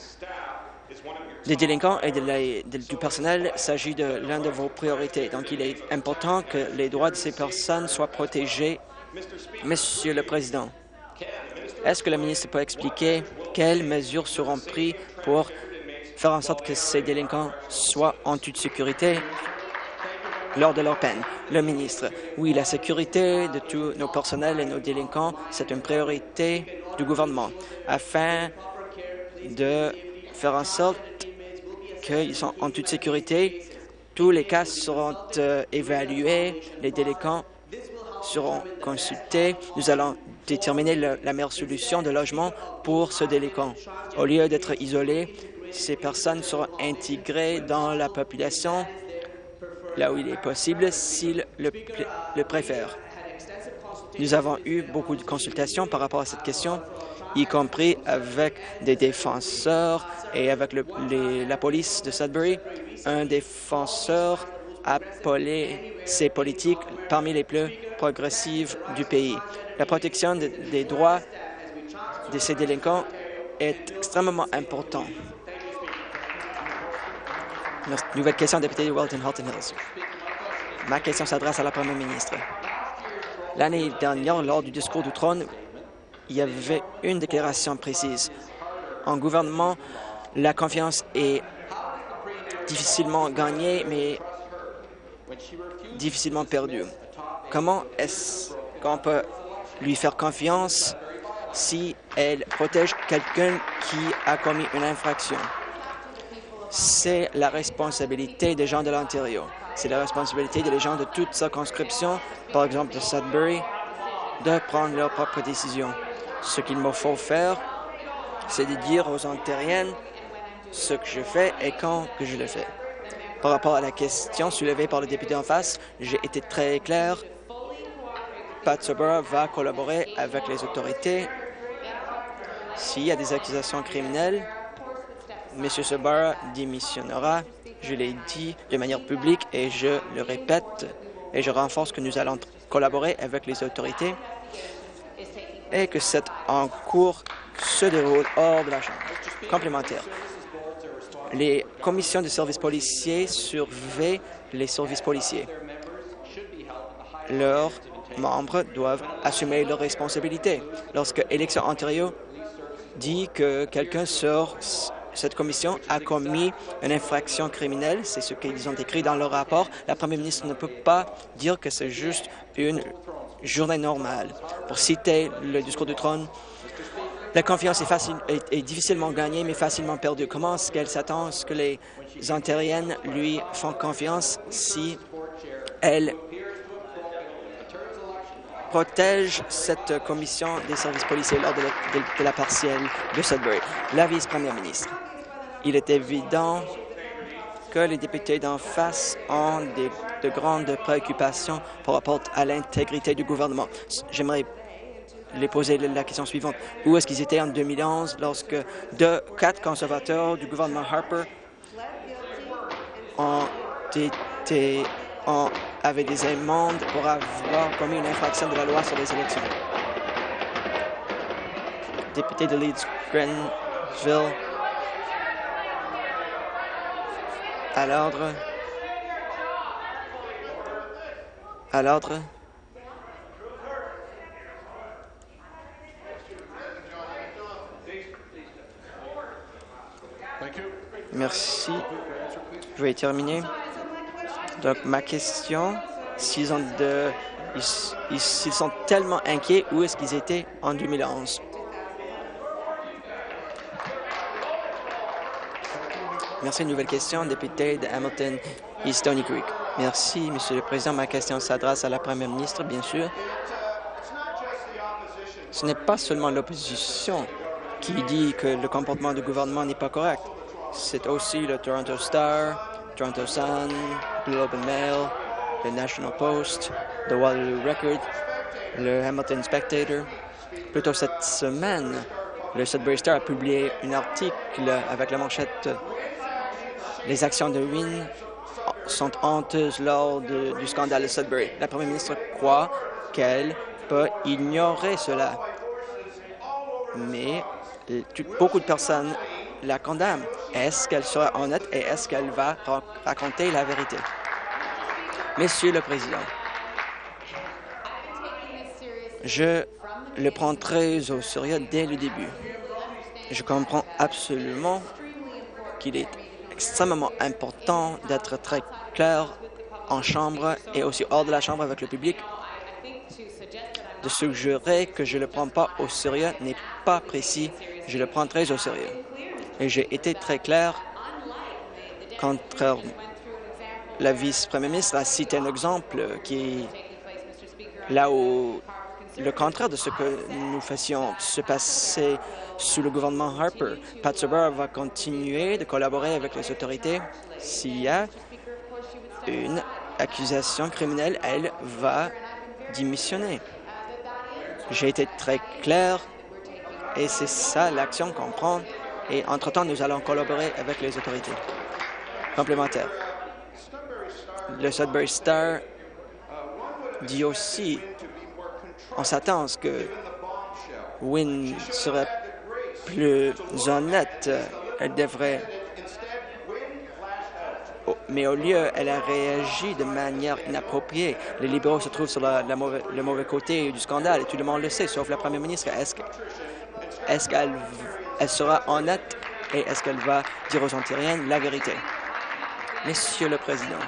des délinquants et du personnel s'agit de l'un de vos priorités. Donc, il est important que les droits de ces personnes soient protégés. Monsieur le Président, est-ce que le ministre peut expliquer quelles mesures seront prises pour faire en sorte que ces délinquants soient en toute sécurité? Lors de leur peine. Le ministre, oui, la sécurité de tous nos personnels et nos délinquants, c'est une priorité du gouvernement afin de faire en sorte qu'ils sont en toute sécurité. Tous les cas seront euh, évalués, les délinquants seront consultés. Nous allons déterminer la meilleure solution de logement pour ce délinquant. Au lieu d'être isolés, ces personnes seront intégrées dans la population là où il est possible s'il le, le préfère. Nous avons eu beaucoup de consultations par rapport à cette question. y compris avec des défenseurs et avec la police de Sudbury. Un défenseur appelé ces politiques parmi les plus progressives du pays. La protection des droits de ces délinquants est extrêmement importante. Nouvelle question, député de Wellington Halton Hills. Ma question s'adresse à la Première ministre. L'année dernière, lors du discours du trône, il y avait une déclaration précise. En gouvernement, la confiance est difficilement gagnée, mais difficilement perdue. Comment est-ce qu'on peut lui faire confiance si elle protège quelqu'un qui a commis une infraction? C'est la responsabilité des gens de l'Ontario. C'est la responsabilité des gens de toute circonscription, par exemple de Sudbury, de prendre leurs propres décisions. Ce qu'il me faut faire, c'est de dire aux Ontariennes ce que je fais et quand que je le fais. Par rapport à la question soulevée par le député en face, j'ai été très clair. Pat Sobera va collaborer avec les autorités. S'il y a des accusations criminelles, M. Sobera démissionnera. Je l'ai dit de manière publique et je le répète et je renforce que nous allons collaborer avec les autorités et que cet encours se déroule hors de la Chambre. Complémentaire. Les commissions de services policiers surveillent les services policiers. Leurs membres doivent assumer leurs responsabilités. Lorsque Élection Ontario dit que quelqu'un sort cette commission a commis une infraction criminelle, c'est ce qu'ils ont écrit dans leur rapport. La première ministre ne peut pas dire que c'est juste une journée normale. Pour citer le discours du trône, la confiance est, difficilement gagnée, mais facilement perdue. Comment est-ce qu'elle s'attend à ce que les Ontariennes lui font confiance si elle protège cette commission des services policiers lors de la, partielle de Sudbury. La vice-première ministre. Il est évident que les députés d'en face ont de grandes préoccupations par rapport à l'intégrité du gouvernement. J'aimerais les poser la question suivante. Où est-ce qu'ils étaient en 2011 lorsque deux, quatre conservateurs du gouvernement Harper ont été, ont, avaient des amendes pour avoir commis une infraction de la loi sur les élections? Député de Leeds Grenville, À l'ordre. À l'ordre. Merci. Je vais terminer. Donc, ma question, s'ils ont de, sont tellement inquiets, où est-ce qu'ils étaient en 2011? Merci. Nouvelle question, député de Hamilton, East Stony Creek. Merci, Monsieur le Président. Ma question s'adresse à la Première ministre, bien sûr. Ce n'est pas seulement l'opposition qui dit que le comportement du gouvernement n'est pas correct. C'est aussi le Toronto Star, Toronto Sun, Globe and Mail, le National Post, The Waterloo Record, le Hamilton Spectator. Plus tôt cette semaine, le Sudbury Star a publié un article avec la manchette les actions de Wynne sont honteuses lors du scandale de Sudbury. La première ministre croit qu'elle peut ignorer cela. Mais euh, beaucoup de personnes la condamnent. Est-ce qu'elle sera honnête et est-ce qu'elle va raconter la vérité? Monsieur le Président, je le prends très au sérieux dès le début. Je comprends absolument qu'il est extrêmement important d'être très clair en chambre et aussi hors de la chambre avec le public. De suggérer que je ne le prends pas au sérieux n'est pas précis. Je le prends très au sérieux. Et j'ai été très clair quand la vice-première ministre a cité un exemple qui là où le contraire de ce que nous fassions se passer sous le gouvernement Harper. Pat va continuer de collaborer avec les autorités. S'il y a une accusation criminelle, elle va démissionner. J'ai été très clair Et c'est ça l'action qu'on prend. Et entre-temps, nous allons collaborer avec les autorités complémentaires. Le Sudbury Star dit aussi, on s'attend à ce que Wynne serait plus honnête. Elle devrait mais au lieu, elle a réagi de manière inappropriée. Les libéraux se trouvent sur le mauvais côté du scandale et tout le monde le sait, sauf la première ministre. Est-ce qu'elle elle sera honnête et est-ce qu'elle va dire aux Ontariennes la vérité? Monsieur le Président,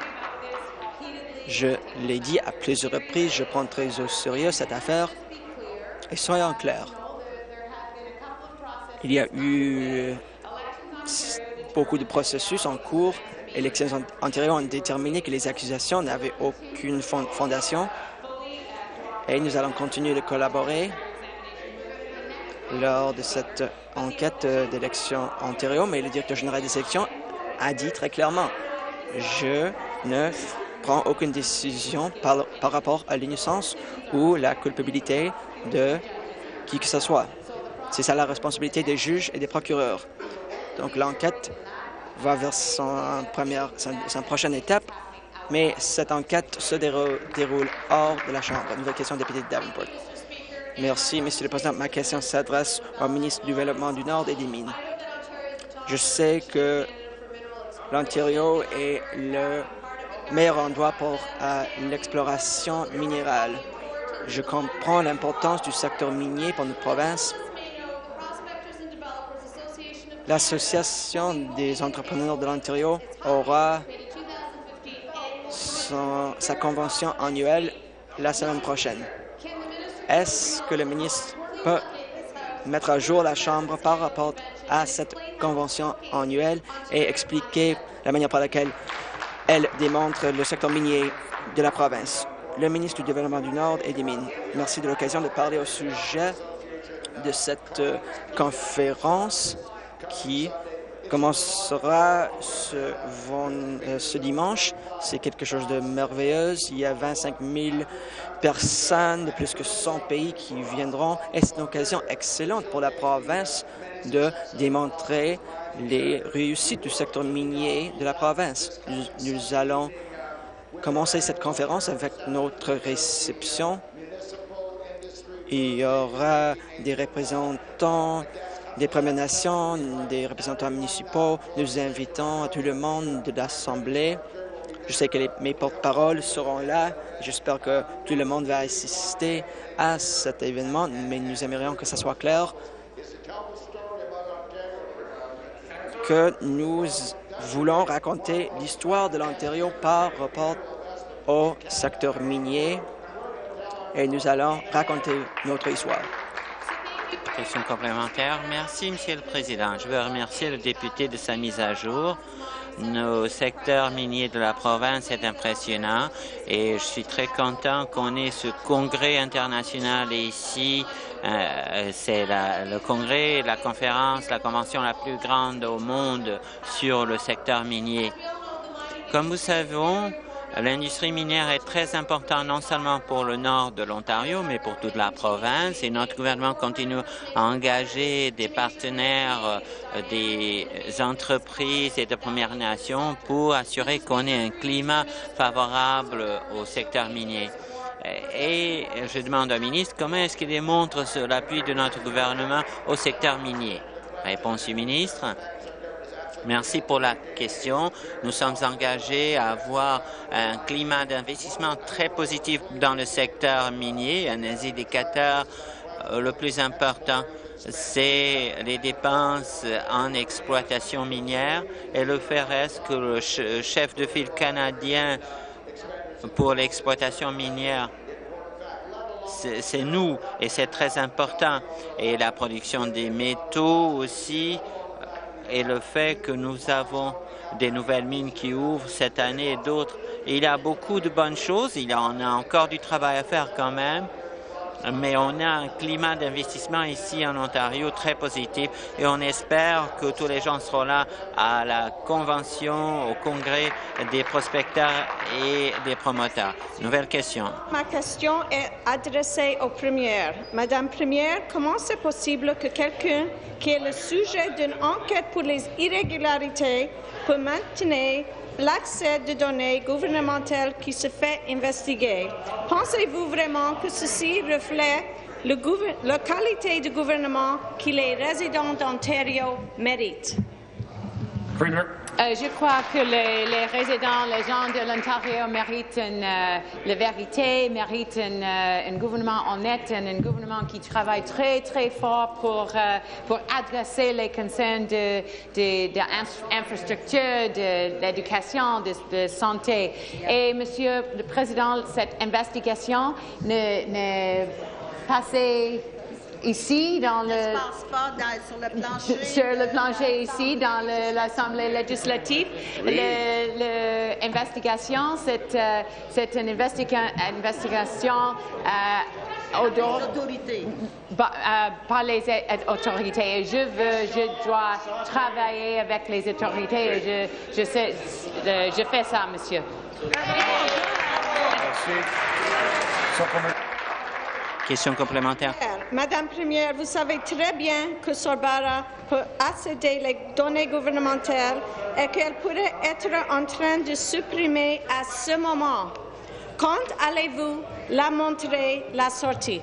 je l'ai dit à plusieurs reprises, je prends très au sérieux cette affaire et soyons clairs. Il y a eu beaucoup de processus en cours les antérieures ont déterminé que les accusations n'avaient aucune fondation et nous allons continuer de collaborer lors de cette enquête d'élection antérieure, mais le directeur général des élections a dit très clairement je ne prends aucune décision par, rapport à l'innocence ou la culpabilité de qui que ce soit. C'est ça la responsabilité des juges et des procureurs. Donc l'enquête va vers son première, sa, prochaine étape, mais cette enquête se déroule, hors de la Chambre. Nouvelle question, député de Davenport. Merci, Monsieur le Président. Ma question s'adresse au ministre du Développement du Nord et des Mines. Je sais que l'Ontario est le meilleur endroit pour l'exploration minérale. Je comprends l'importance du secteur minier pour notre province, L'Association des entrepreneurs de l'Ontario aura sa convention annuelle la semaine prochaine. Est-ce que le ministre peut mettre à jour la Chambre par rapport à cette convention annuelle et expliquer la manière par laquelle elle démontre le secteur minier de la province? Le ministre du Développement du Nord et des Mines. Merci de l'occasion de parler au sujet de cette euh, conférence qui commencera ce, euh, ce dimanche. C'est quelque chose de merveilleux. Il y a 25 000 personnes de plus que 100 pays qui viendront et c'est une occasion excellente pour la province de démontrer les réussites du secteur minier de la province. nous allons commencer cette conférence avec notre réception. Il y aura des représentants des Premières Nations, des représentants municipaux. Nous invitons tout le monde de l'Assemblée. Je sais que mes porte-paroles seront là. J'espère que tout le monde va assister à cet événement, mais nous aimerions que ce soit clair que nous voulons raconter l'histoire de l'Ontario par rapport au secteur minier et nous allons raconter notre histoire. Question complémentaire. Merci, Monsieur le Président. Je veux remercier le député de sa mise à jour. Nos secteurs miniers de la province est impressionnant et je suis très content qu'on ait ce congrès international ici. Euh, C'est le congrès, la conférence, la convention la plus grande au monde sur le secteur minier. Comme vous savez, L'industrie minière est très importante non seulement pour le nord de l'Ontario, mais pour toute la province et notre gouvernement continue à engager des partenaires, euh, des entreprises et de Premières Nations pour assurer qu'on ait un climat favorable au secteur minier. Et je demande au ministre comment est-ce qu'il démontre l'appui de notre gouvernement au secteur minier? Réponse du ministre. Merci pour la question. Nous sommes engagés à avoir un climat d'investissement très positif dans le secteur minier. Un des indicateurs euh, le plus important, c'est les dépenses en exploitation minière et le reste que le chef de file canadien pour l'exploitation minière c'est nous et c'est très important. Et la production des métaux aussi, et le fait que nous avons des nouvelles mines qui ouvrent cette année et d'autres. Il y a beaucoup de bonnes choses, il y en a encore du travail à faire quand même. Mais on a un climat d'investissement ici en Ontario très positif et on espère que tous les gens seront là à la convention, au congrès des prospecteurs et des promoteurs. Nouvelle question. Ma question est adressée aux premières. Madame Première, comment c'est possible que quelqu'un qui est le sujet d'une enquête pour les irrégularités peut maintenir l'accès de données gouvernementales qui se fait investiguer. Pensez-vous vraiment que ceci reflète la qualité du gouvernement que les résidents d'Ontario méritent? Euh, je crois que les, résidents, les gens de l'Ontario méritent euh, la vérité, méritent euh, un, gouvernement honnête, un, gouvernement qui travaille très, très fort pour, adresser les concerns de, de, de l'éducation, de, de, santé. Et, Monsieur le Président, cette investigation ne, ne passait ici dans le sur le plancher sur le plancher ici dans l'Assemblée législative. L'investigation, c'est euh, une investigation euh, autorité. Euh, par les autorités. Et je veux, je dois travailler avec les autorités. Et je, je, sais, je fais ça, monsieur. Merci. Question complémentaire. Madame Première, vous savez très bien que Sorbara peut accéder les données gouvernementales et qu'elle pourrait être en train de supprimer à ce moment. Quand allez-vous la montrer la sortie?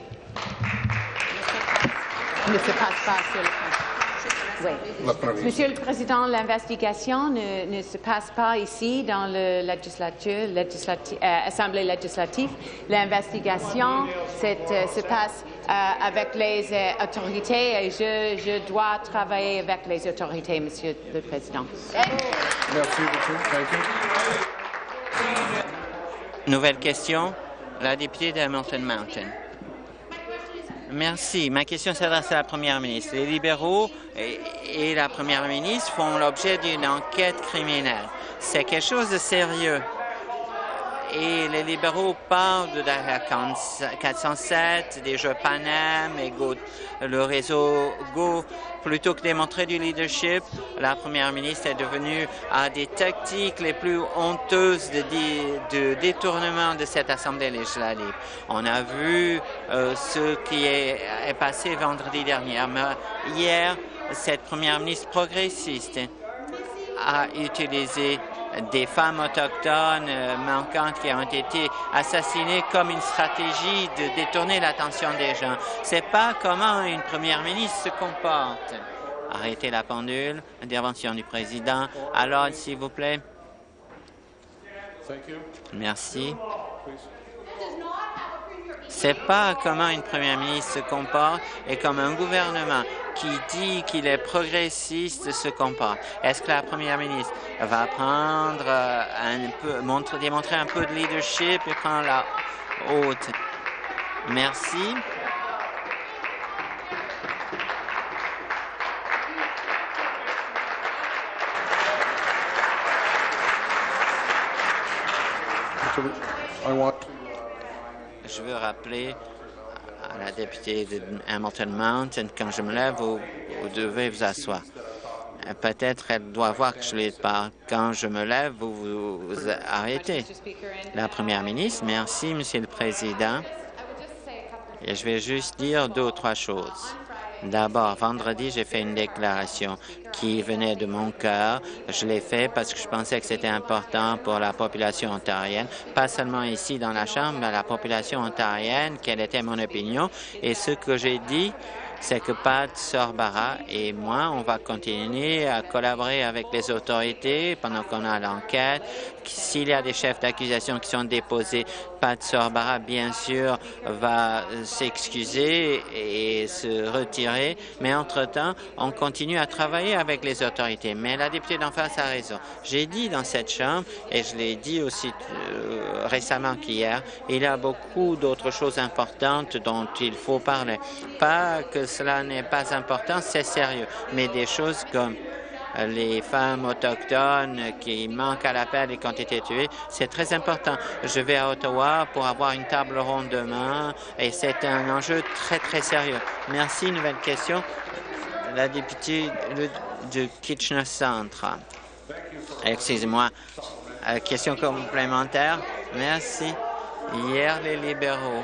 Ne se passe pas sur le oui. Monsieur le Président, l'investigation ne, se passe pas ici dans la législature, euh, Assemblée législative. L'investigation euh, se passe euh, avec les autorités et je, je, dois travailler avec les autorités, Monsieur le Président. Merci Nouvelle question, la députée de Hamilton Mountain. Merci. Ma question s'adresse à la Première ministre. Les libéraux et, la Première ministre font l'objet d'une enquête criminelle. C'est quelque chose de sérieux. Et les libéraux parlent de la 407, des Jeux Panem et le réseau Go Plutôt que démontrer du leadership, la première ministre est devenue à des tactiques les plus honteuses de, détournement de cette Assemblée législative. On a vu euh, ce qui est, passé vendredi dernier. hier, cette première ministre progressiste a utilisé des femmes autochtones euh, manquantes qui ont été assassinées comme une stratégie de détourner l'attention des gens. C'est pas comment une première ministre se comporte. Arrêtez la pendule. Intervention du président. Alors, s'il vous plaît. Merci. C'est pas comment une première ministre se comporte et comme un gouvernement qui dit qu'il est progressiste se comporte. Est-ce que la première ministre va prendre euh, un peu, montre, démontrer un peu de leadership et prendre la haute? Merci. Je veux rappeler à la députée de Hamilton Mountain, quand je me lève, vous, devez vous asseoir. Peut-être elle doit voir que je lui parle. Quand je me lève, vous vous arrêtez. La première ministre, merci, Monsieur le Président. Et je vais juste dire deux ou trois choses. D'abord, vendredi, j'ai fait une déclaration qui venait de mon cœur. Je l'ai fait parce que je pensais que c'était important pour la population ontarienne, pas seulement ici dans la Chambre, mais la population ontarienne, quelle était mon opinion. Et ce que j'ai dit, c'est que Pat Sorbara et moi, on va continuer à collaborer avec les autorités pendant qu'on a l'enquête. S'il y a des chefs d'accusation qui sont déposés, Pat Sorbara, bien sûr, va s'excuser et se retirer. Mais entre-temps, on continue à travailler avec les autorités. Mais la députée d'en face a raison. J'ai dit dans cette Chambre, et je l'ai dit aussi euh, récemment qu'hier, il y a beaucoup d'autres choses importantes dont il faut parler. Pas que cela n'est pas important, c'est sérieux, mais des choses comme les femmes autochtones qui manquent à l'appel et qui ont été tuées. C'est très important. Je vais à Ottawa pour avoir une table ronde demain et c'est un enjeu très, très sérieux. Merci. Nouvelle question. La députée de Kitchener Centre. Excusez-moi. Euh, question complémentaire. Merci. Hier, les libéraux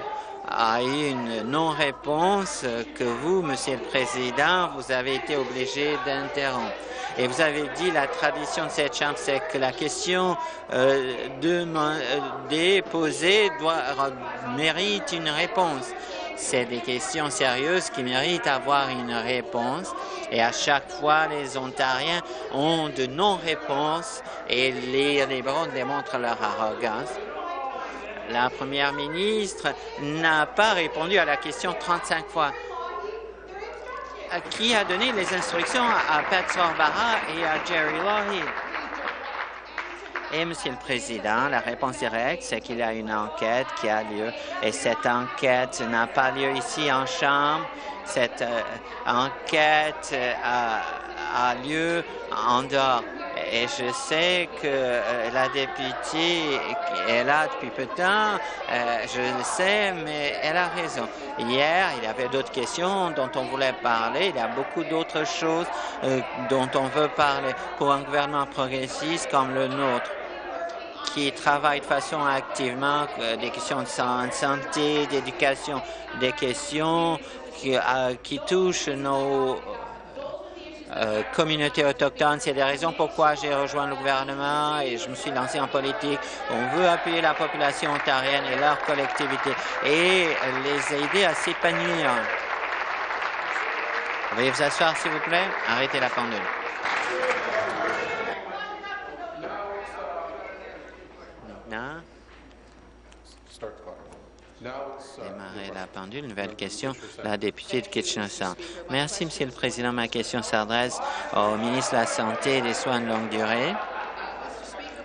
a eu une non-réponse que vous, Monsieur le Président, vous avez été obligé d'interrompre. Et vous avez dit la tradition de cette Chambre, c'est que la question euh, de, euh, déposée doit, mérite une réponse. C'est des questions sérieuses qui méritent d'avoir une réponse. Et à chaque fois, les Ontariens ont de non-réponses et les libéraux démontrent leur arrogance. La première ministre n'a pas répondu à la question 35 fois. Qui a donné les instructions à Pat Sorbara et à Jerry Lougheed? Et, Monsieur le Président, la réponse directe, c'est qu'il y a une enquête qui a lieu et cette enquête n'a pas lieu ici en Chambre. Cette euh, enquête euh, a lieu en dehors et je sais que euh, la députée est là depuis peu de temps, euh, je le sais, mais elle a raison. Hier, il y avait d'autres questions dont on voulait parler. Il y a beaucoup d'autres choses euh, dont on veut parler pour un gouvernement progressiste comme le nôtre qui travaille de façon activement des questions de santé, d'éducation, des questions qui, qui touchent nos euh, communauté autochtone. C'est des raisons pourquoi j'ai rejoint le gouvernement et je me suis lancé en politique. On veut appuyer la population ontarienne et leur collectivité et les aider à s'épanouir. Veuillez vous asseoir, s'il vous plaît. Arrêtez la pendule. Démarrer la pendule. Nouvelle question, la députée de Kitchener. Merci, Monsieur le Président. Ma question s'adresse au ministre de la Santé et des Soins de longue durée.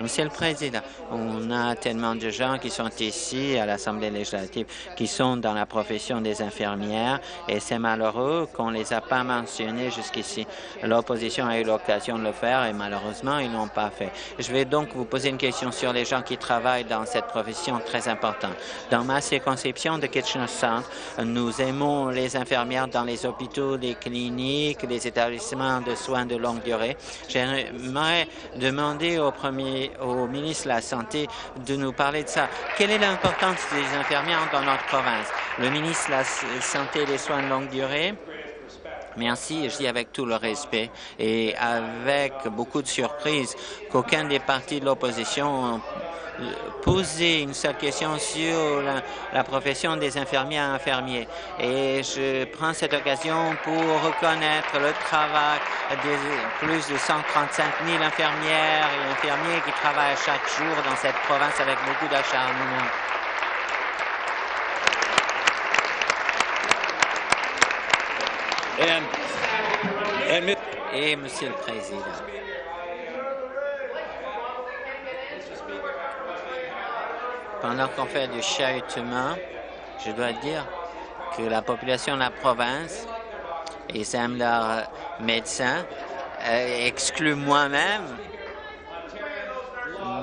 Monsieur le Président, on a tellement de gens qui sont ici à l'Assemblée législative qui sont dans la profession des infirmières et c'est malheureux qu'on ne les a pas mentionnés jusqu'ici. L'opposition a eu l'occasion de le faire et malheureusement, ils ne l'ont pas fait. Je vais donc vous poser une question sur les gens qui travaillent dans cette profession très importante. Dans ma circonscription de Kitchener Centre, nous aimons les infirmières dans les hôpitaux, les cliniques, les établissements de soins de longue durée. J'aimerais demander au premier au ministre de la Santé de nous parler de ça. Quelle est l'importance des infirmières dans notre province? Le ministre de la Santé et des soins de longue durée. Merci, je dis avec tout le respect et avec beaucoup de surprise qu'aucun des partis de l'opposition poser une seule question sur la, profession des infirmiers et infirmiers. Et je prends cette occasion pour reconnaître le travail des plus de 135 000 infirmières et infirmiers qui travaillent chaque jour dans cette province avec beaucoup d'acharnement. Et, Monsieur le Président, pendant qu'on fait du chahutement, je dois dire que la population de la province, et aiment leurs médecins, euh, moi-même,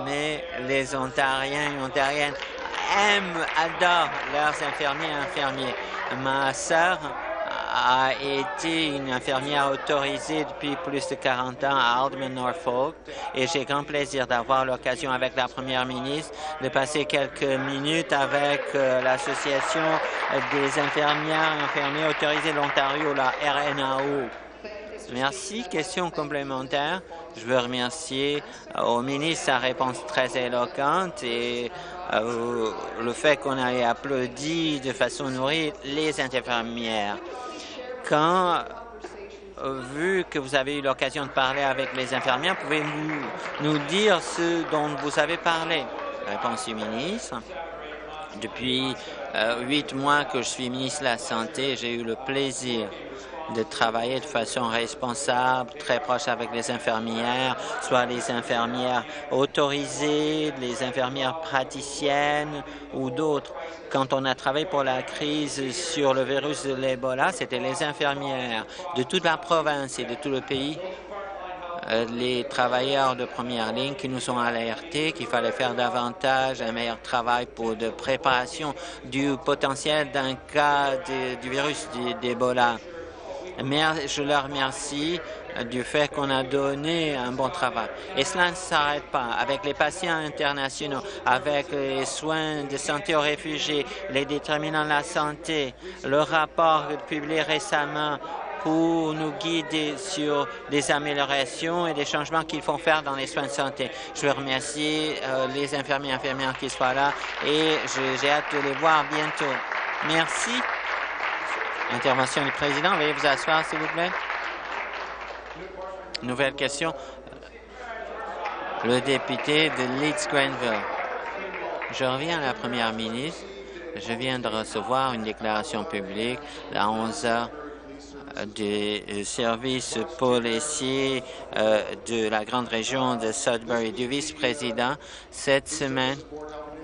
mais les Ontariens et Ontariennes aiment, adorent leurs infirmiers et infirmiers. Ma a été une infirmière autorisée depuis plus de 40 ans à Alderman, Norfolk, et j'ai grand plaisir d'avoir l'occasion avec la première ministre de passer quelques minutes avec euh, l'Association des infirmières et infirmiers autorisés de l'Ontario, la RNAO. Merci. Question complémentaire. Je veux remercier euh, au ministre sa réponse très éloquente et euh, le fait qu'on ait applaudi de façon nourrie les infirmières quand, euh, vu que vous avez eu l'occasion de parler avec les infirmières, pouvez-vous nous dire ce dont vous avez parlé? Réponse du ministre. Depuis euh, huit mois que je suis ministre de la Santé, j'ai eu le plaisir de travailler de façon responsable, très proche avec les infirmières, soit les infirmières autorisées, les infirmières praticiennes ou d'autres. Quand on a travaillé pour la crise sur le virus de l'Ebola, c'était les infirmières de toute la province et de tout le pays euh, les travailleurs de première ligne qui nous ont alertés qu'il fallait faire davantage un meilleur travail pour de préparation du potentiel d'un cas du virus d'Ebola. Je leur remercie du fait qu'on a donné un bon travail. Et cela ne s'arrête pas. Avec les patients internationaux, avec les soins de santé aux réfugiés, les déterminants de la santé, le rapport publié récemment pour nous guider sur des améliorations et des changements qu'il faut faire dans les soins de santé. Je veux remercier euh, les infirmiers et infirmières qui soient là et j'ai hâte de les voir bientôt. Merci. Intervention du président. Veuillez vous asseoir, s'il vous plaît. Nouvelle question. Le député de Leeds-Grenville. Je reviens à la première ministre. Je viens de recevoir une déclaration publique à 11 heures des services policiers euh, de la grande région de Sudbury du vice-président cette semaine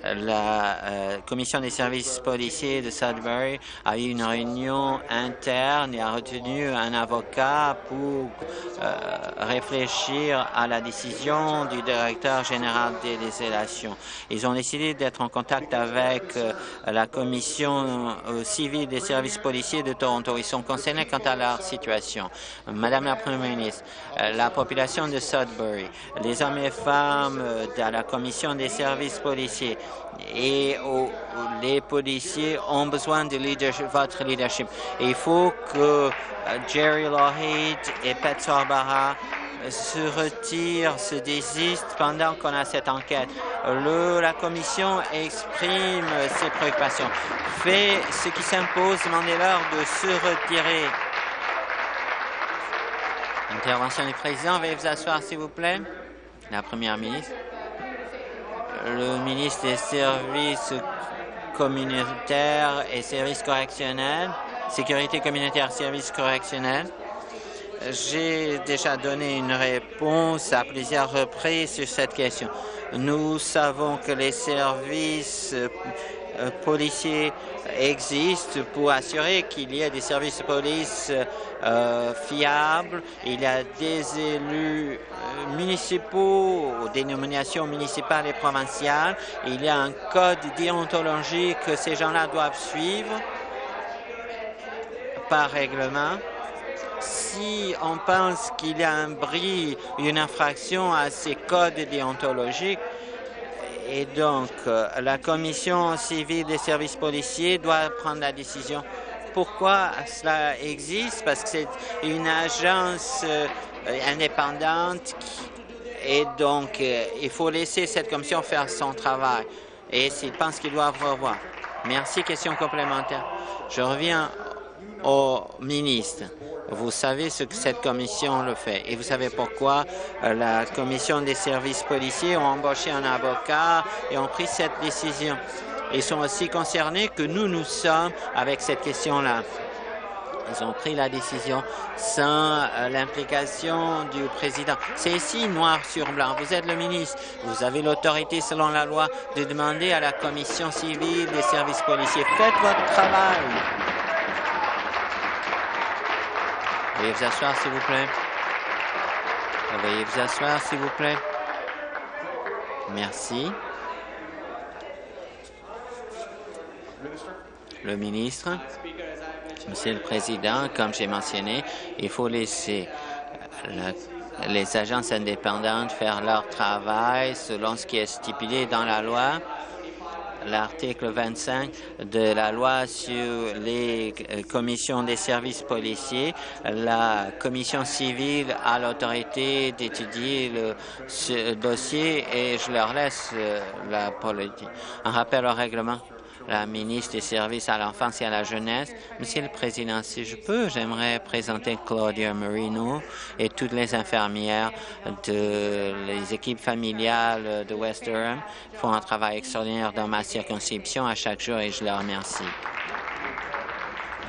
la euh, commission des services policiers de Sudbury a eu une réunion interne et a retenu un avocat pour euh, réfléchir à la décision du directeur général des législations. Ils ont décidé d'être en contact avec euh, la commission civile des services policiers de Toronto. Ils sont concernés quant à leur situation. Madame la Première ministre, la population de Sudbury, les hommes et femmes de la commission des services policiers et les policiers ont besoin de votre leadership. il faut que euh, Jerry Lougheed et Pat Sorbara euh, se retirent, se désistent pendant qu'on a cette enquête. la Commission exprime ses préoccupations. Fait ce qui s'impose, demandez-leur de se retirer. Intervention du président. Veuillez vous asseoir, s'il vous plaît. La première ministre le ministre des Services communautaires et services correctionnels, sécurité communautaire, services correctionnels. J'ai déjà donné une réponse à plusieurs reprises sur cette question. Nous savons que les services policiers existent pour assurer qu'il y ait des services de police euh, fiables. Il y a des élus euh, municipaux, des nominations municipales et provinciales. Il y a un code déontologique que ces gens-là doivent suivre par règlement. Si on pense qu'il y a un bris, une infraction à ces codes déontologiques, et donc, euh, la commission civile des services policiers doit prendre la décision. Pourquoi cela existe? Parce que c'est une agence euh, indépendante et donc euh, il faut laisser cette commission faire son travail. Et s'ils pensent qu'ils doivent revoir. Merci. Question complémentaire. Je reviens au ministre. Vous savez ce que cette commission le fait et vous savez pourquoi euh, la commission des services policiers ont embauché un avocat et ont pris cette décision. Ils sont aussi concernés que nous, nous sommes avec cette question-là. Ils ont pris la décision sans euh, l'implication du président. C'est ici noir sur blanc. Vous êtes le ministre. Vous avez l'autorité selon la loi de demander à la commission civile des services policiers. Faites votre travail. Veuillez vous asseoir, s'il vous plaît. Veuillez vous asseoir, s'il vous plaît. Merci. Le ministre. Monsieur le Président, comme j'ai mentionné, il faut laisser les agences indépendantes faire leur travail selon ce qui est stipulé dans la loi l'article 25 de la loi sur les euh, commissions des services policiers. La commission civile a l'autorité d'étudier le dossier et je leur laisse euh, la politique. Un rappel au règlement la ministre des Services à l'enfance et à la jeunesse. Monsieur le Président, si je peux, j'aimerais présenter Claudia Marino et toutes les infirmières de les équipes familiales de West Durham font un travail extraordinaire dans ma circonscription à chaque jour et je les remercie.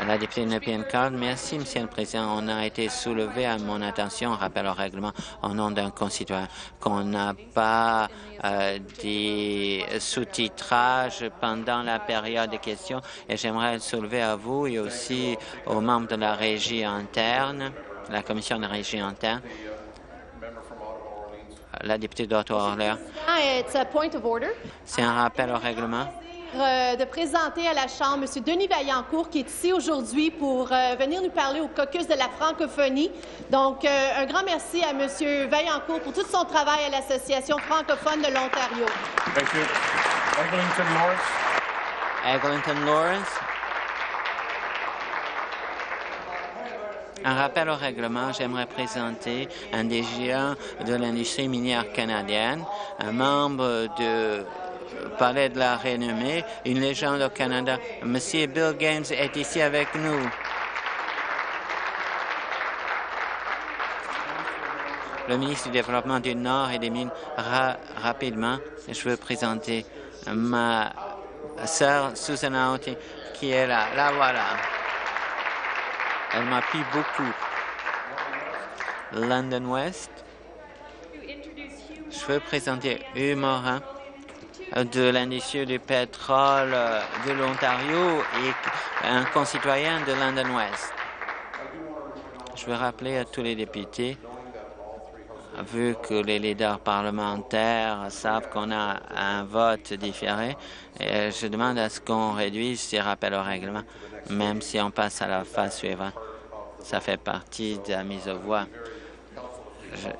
La députée Nepean Card, merci, Monsieur le Président. On a été soulevé à mon attention, rappel au règlement, au nom d'un concitoyen, qu'on n'a pas euh, des sous-titrages pendant la période de questions. Et j'aimerais le soulever à vous et aussi aux membres de la régie interne, la commission de régie interne. la députée d'Ottawa-Orléans. C'est un rappel au règlement. Euh, de présenter à la Chambre M. Denis Vaillancourt, qui est ici aujourd'hui pour euh, venir nous parler au caucus de la francophonie. Donc, euh, un grand merci à M. Vaillancourt pour tout son travail à l'Association francophone de l'Ontario. Eglinton Lawrence. Eglinton Lawrence. Un rappel au règlement, j'aimerais présenter un des géants de l'industrie minière canadienne, un membre de Palais de la Renommée, une légende au Canada. Monsieur Bill Gaines est ici avec nous. Le ministre du Développement du Nord et des Mines, rapidement, je veux présenter ma sœur Susan qui est là. La voilà. Elle m'a pris beaucoup. London West. Je veux présenter Hugh Morin de l'industrie du pétrole de l'Ontario et un concitoyen de London West. Je veux rappeler à tous les députés, vu que les leaders parlementaires savent qu'on a un vote différé, je demande à ce qu'on réduise ces rappels au règlement, même si on passe à la phase suivante. Ça fait partie de la mise aux voix.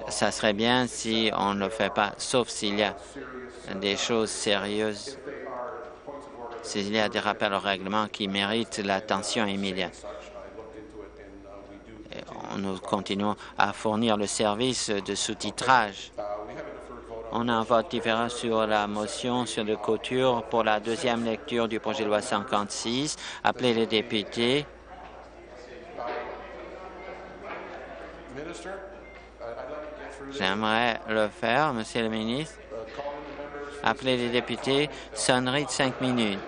ça serait bien si on ne le fait pas, sauf s'il y a des choses sérieuses, s'il y a des rappels au règlement qui méritent l'attention immédiate. nous continuons à fournir le service de sous-titrage. On a un vote différent sur la motion sur le couture pour la deuxième lecture du projet de loi 56. Appelez les députés. J'aimerais le faire, Monsieur le ministre. Appelez les députés. Sonnerie de cinq minutes.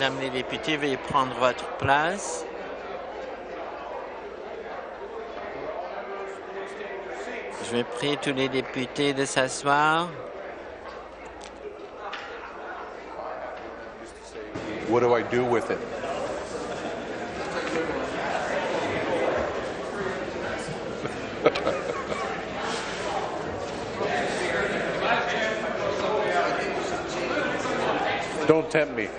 Madame les députés. Veuillez prendre votre place. Je vais prier tous les députés de s'asseoir. What do I do with it? Don't tempt me.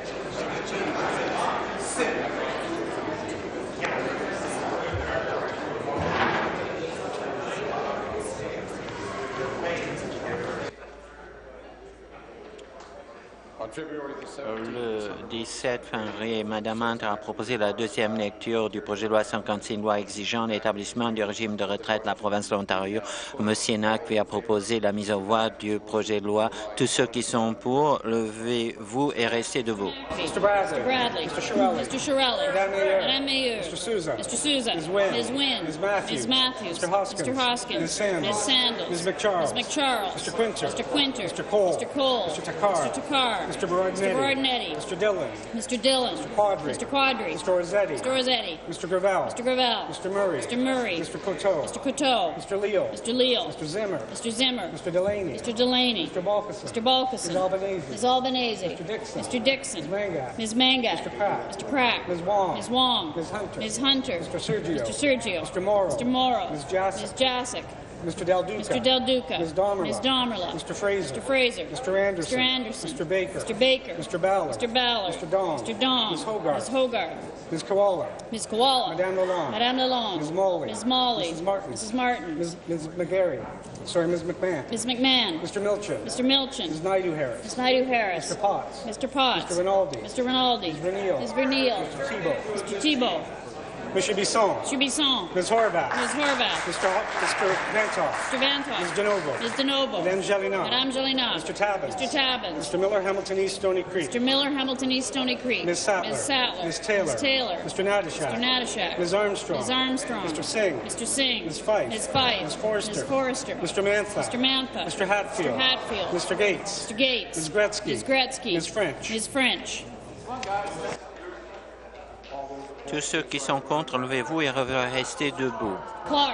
Le 17 février, Mme Hunter a proposé la deuxième lecture du projet de loi 56, loi exigeant l'établissement du régime de retraite de la province de l'Ontario. M. Nack a proposé la mise en voie du projet de loi. Tous ceux qui sont pour, levez-vous et restez debout. Mr. Bradley. Mr. Bradley. Mr. Shirelli. Mr. Shirelli. Madame Mayor. Madame Mayor. Mr. Souza. Mr. Souza. Ms. Wynne. Ms. Wynne. Ms. Matthews. Ms. Matthews. Mr. Hoskins. Mr. Hoskins. Ms. Sandals. Ms. Sandals. Ms. McCharles. Ms. McCharles. Mr. Quinter. Mr. Quinter. Mr. Cole. Mr. Cole. Mr. Takar. Mr. Takar. Mr. Berardinetti. Mr. Berardinetti. Mr. Dillon. Mr. Dillon. Mr. Quadri. Mr. Quadri. Mr. Rossetti. Mr. Rossetti. Mr. Gravel. Mr. Gravel. Mr. Murray. Mr. Murray. Mr. Coteau. Mr. Coteau. Mr. Leal. Mr. Leal. Mr. Zimmer. Mr. Zimmer. Mr. Delaney. Mr. Delaney. Mr. Balkison. Mr. Balkison. Ms. Albanese. Ms. Albanese. Mr. Dixon. Mr. Dixon. Ms. Manga. Ms. Manga. Mr. Pratt. Mr. Pratt. Ms. Wong. Ms. Wong. Ms. Hunter. Ms. Hunter. Mr. Sergio. Mr. Sergio. Mr. Morrow. Mr. Morrow. Ms. Jasic. Ms. Jasic. Mr. Del Duca. Mr. Del Duca. Ms. Domerla. Ms. Domerla. Mr. Fraser. Mr. Fraser. Mr. Anderson. Mr. Anderson. Mr. Baker. Mr. Baker. Mr. Ballard. Mr. Ballard. Mr. Dong. Mr. Dong. Ms. Hogarth. Ms. Hogarth. Ms. Koala. Ms. Koala. Madame Lalonde. Madame Lalonde. Ms. Molly. Ms. Molly. Mrs. Martin. Mrs. Martin. Ms. Ms. McGarry. Sorry, Ms. McMahon. Ms. McMahon. Mr. Milchin. Mr. Milchin. Ms. Naidu Harris. Ms. Naidu Harris. Mr. Potts. Mr. Potts. Mr. Rinaldi. Mr. Rinaldi. Ms. Verneal. Ms. Verneal. Mr. Tebow. Mr. Tebow. Mr. Bisson. Mr. Bisson. Ms. Horvath. Ms. Horvath. Mr. Ho- Mr. Vantoff. Mr. Vantoff. Ms. DeNovo. Ms. DeNovo. Madame Jalina. Madame Jalina. Mr. Tabbins. Mr. Tabbins. Mr. Miller, Hamilton East, Stony Creek. Mr. Miller, Hamilton East, Stony Creek. Ms. Sattler. Ms. Sattler. Ms. Taylor. Ms. Taylor. Mr. Nadishak. Mr. Nadishak. Ms. Armstrong. Ms. Armstrong. Mr. Singh. Mr. Singh. Ms. Fife. Ms. Fife. Ms. Forrester. Ms. Forrester. Mr. Mantha. Mr. Mantha. Mr. Hatfield. Mr. Hatfield. Mr. Gates. Mr. Gates. Ms. Gretzky. Ms. Gretzky. Ms. French. Ms. French. Tous ceux qui sont contre, levez-vous et restez debout. Clark.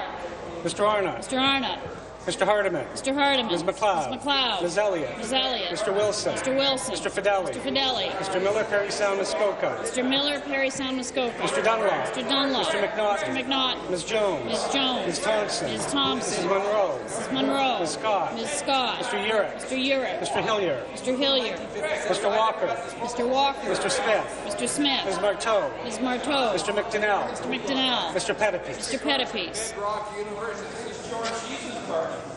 Mr. Arnott. Mr. Arnott. Mr. Hardiman. Mr. Hardiman. Ms. McLeod. Ms. McLeod. Ms. Elliott. Ms. Elliott. Mr. Wilson. Mr. Wilson. Mr. Fidelli. Mr. Fidelli. Mr. Miller, Perry Sound, Muskoka. Mr. Miller, Perry Sound, Muskoka. Mr. Dunlop. Mr. Dunlop. Mr. McNaughton. Mr. McNaughton. Ms. Jones. Ms. Jones. Ms. Thompson. Ms. Thompson. Mrs. Monroe. Mrs. Monroe. Ms. Scott. Ms. Scott. Mr. Urich. Mr. Urich. Mr. Hillier. Mr. Hillier. Mr. Walker. Mr. Walker. Mr. Smith. Mr. Smith. Ms. Marteau. Ms. Marteau. Mr. McDonnell. Mr. McDonnell. Mr. Pettipies. Mr. Pettipies. Pour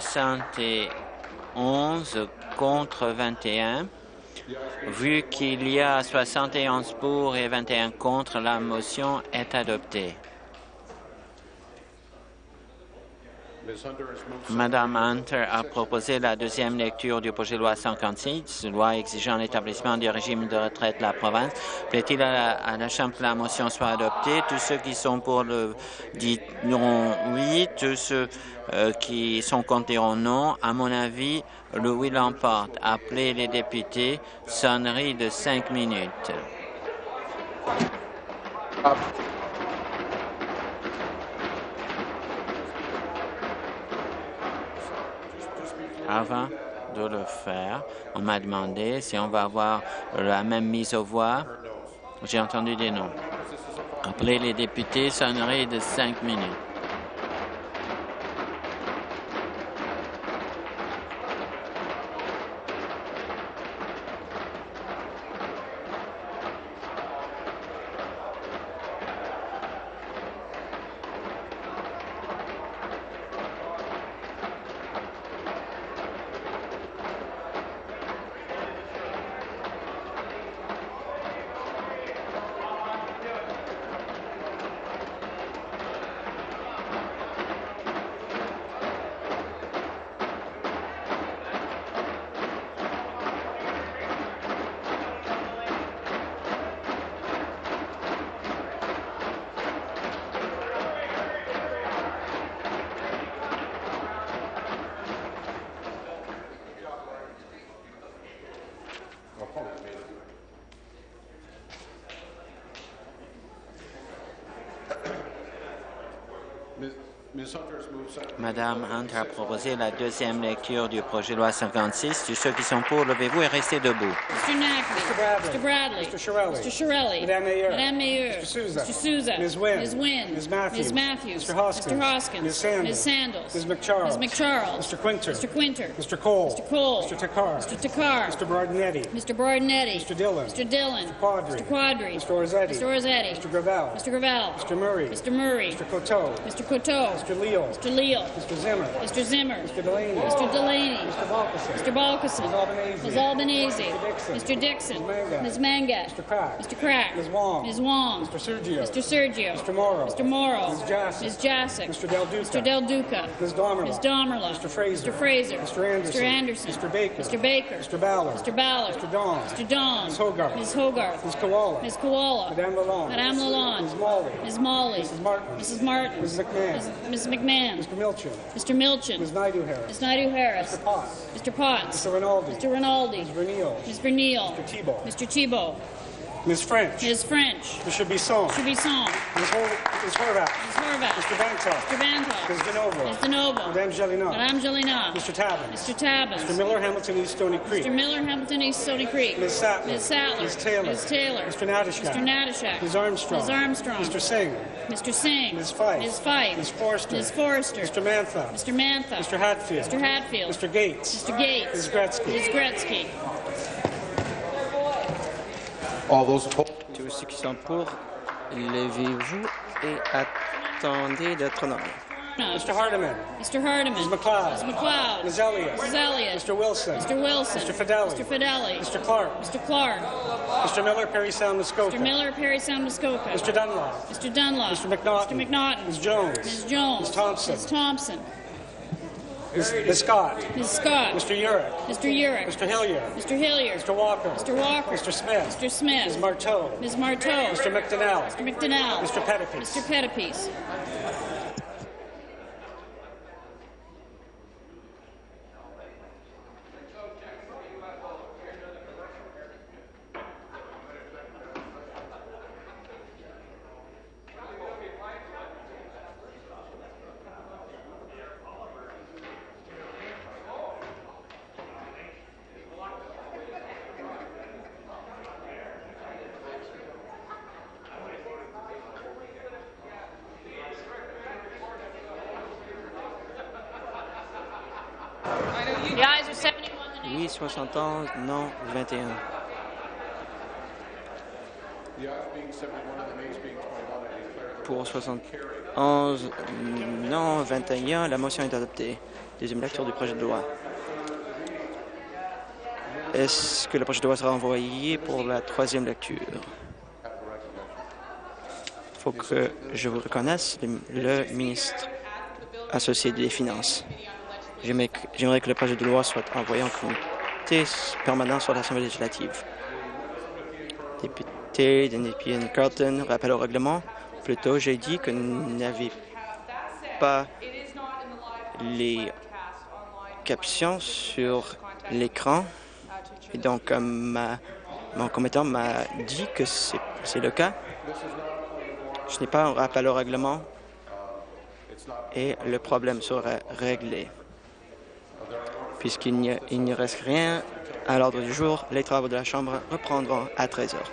71 contre 21. Vu qu'il y a 71 pour et 21 contre, la motion est adoptée. Madame Hunter a proposé la deuxième lecture du projet de loi 56, loi exigeant l'établissement du régime de retraite de la province. Plaît-il à, la- Chambre que la motion soit adoptée? Tous ceux qui sont pour le diront oui, tous ceux euh, qui sont contre diront non. À mon avis, le oui l'emporte. Appelez les députés. Sonnerie de cinq minutes. Avant de le faire, on m'a demandé si on va avoir la même mise aux voix. J'ai entendu des noms. Appelez les députés, sonnerie de cinq minutes. Madame Proposé la deuxième lecture du projet de loi 56. Tous ceux qui sont pour, levez-vous et restez debout. Mr. Nackley. Mr. Bradley. Mr. Bradley. Mr. Shirelli. Mr. Shirelli. Madame Mayer. Madame Mayer. Mr. Souza. Mr. Souza. Ms. Wynne. Ms. Wynne. Ms. Matthews. Ms. Matthews. Mr. Hoskins. Mr. Hoskins. Ms. Sandals. Ms. Sandals. Ms. McCharles. Ms. McCharles. Mr. Quinter. Mr. Quinter. Mr. Cole. Mr. Cole. Mr. Takar. Mr. Takar. Mr. Bardinetti. Mr. Bardinetti. Mr. Dillon. Mr. Dillon. Mr. Quadri. Mr. Quadri. Mr. Orzetti. Mr. Orzetti. Mr. Gravel. Mr. Gravel. Mr. Murray. Mr. Murray. Mr. Coteau. Mr. Coteau. Mr. Leal. Mr. Leal. Mr. Zimmer. Mr. Zimmer. Mr. Delaney. Mr. Delaney. Mr. Balkison. Mr. Balkison. Ms. Albanese. Ms. Albanese. Mr. Dixon. Mr. Dixon. Ms. Mangat. Mr. Crack. Mr. Crack. Ms. Wong. Ms. Wong. Mr. Sergio. Mr. Sergio. Mr. Morrow. Mr. Morrow. Ms. Jassic. Ms. Jassic. Mr. Del Duca. Mr. Del Duca. Ms. Domerla. Ms. Domerla. Mr. Fraser. Mr. Fraser. Mr. Anderson. Mr. Anderson. Mr. Baker. Mr. Baker. Mr. Ballard. Mr. Ballard. Mr. Don. Mr. Don. Ms. Hogarth. Ms. Hogarth. Ms. Koala. Ms. Koala. Madame Lalonde. Madame Lalonde. Ms. Molly. Ms. Molly. Mrs. Martin. Mrs. Martin. Ms. McMahon. Ms. McMahon. Mr. Milchin. Mr. Milchin. Ms. Naidu Harris. Ms. Naidu Harris. Mr. Potts. Mr. Potts. Mr. Rinaldi. Mr. Rinaldi. Ms. Vernil. Ms. Vernil. Mr. Tebow. Mr. Tebow. Ms. French. Ms. French. Mr. Bisson. Mr. Bisson. Ms. Hor- Ms. Horvath. Ms. Horvath. Mr. Bantoff. Mr. Bantoff. Ms. DeNovo. Ms. DeNovo. Madame Jelina. Madame Jelina. Mr. Tabbins. Mr. Tabbins. Mr. Miller, Hamilton East Stony Creek. Mr. Miller, Hamilton East Stony Creek. Ms. Sattler. Ms. Sattler. Ms. Taylor. Ms. Taylor. Mr. Natashak. Mr. Natashak. Ms. Armstrong. Ms. Armstrong. Mr. Singh. Mr. Singh. Ms. Fife. Ms. Fife. Ms. Forrester. Ms. Forrester. Mr. Mantha. Mr. Mantha. Mr. Hatfield. Mr. Hatfield. Mr. Gates. Mr. Gates. Ms. Gretzky. Ms. Gretzky. All those opposed? Tous ceux qui sont pour, levez-vous et attendez d'être nommés. Mr. Hardiman. Mr. Hardiman. Ms. McLeod. Ms. McLeod. Ms. Elliott. Mrs. Elliott. Mr. Wilson. Mr. Wilson. Mr. Fidelli. Mr. Fidelli. Mr. Clark. Mr. Clark. Mr. Miller, Perry Sound, Muskoka. Mr. Miller, Perry Sound, Muskoka. Mr. Dunlop. Mr. Dunlop. Mr. McNaughton. Mr. McNaughton. Ms. Jones. Ms. Jones. Ms. Thompson. Ms. Thompson. Ms. Ms. Scott. Ms. Scott. Mr. Urick. Mr. Urick. Mr. Hilliard. Mr. Hilliard. Mr. Walker. Mr. Walker. Mr. Smith. Mr. Smith. Ms. Marteau. Ms. Marteau. Mr. McDonnell. Mr. McDonnell. Mr. Pettipies. Mr. Pettipies. 14, non 21. Pour 71, non 21, la motion est adoptée. Deuxième lecture du projet de loi. Est-ce que le projet de loi sera envoyé pour la troisième lecture? Il faut que je vous reconnaisse, le, ministre associé des Finances. J'aimerais que le projet de loi soit envoyé en comité permanent sur l'Assemblée législative. Député de Carlton, rappel au règlement. Plus tôt, j'ai dit que nous n'avions pas les captions sur l'écran. Et donc, euh, mon commettant m'a dit que c'est le cas. Ce n'est pas un rappel au règlement et le problème sera réglé. Puisqu'il n'y reste rien à l'ordre du jour, les travaux de la Chambre reprendront à 13 heures.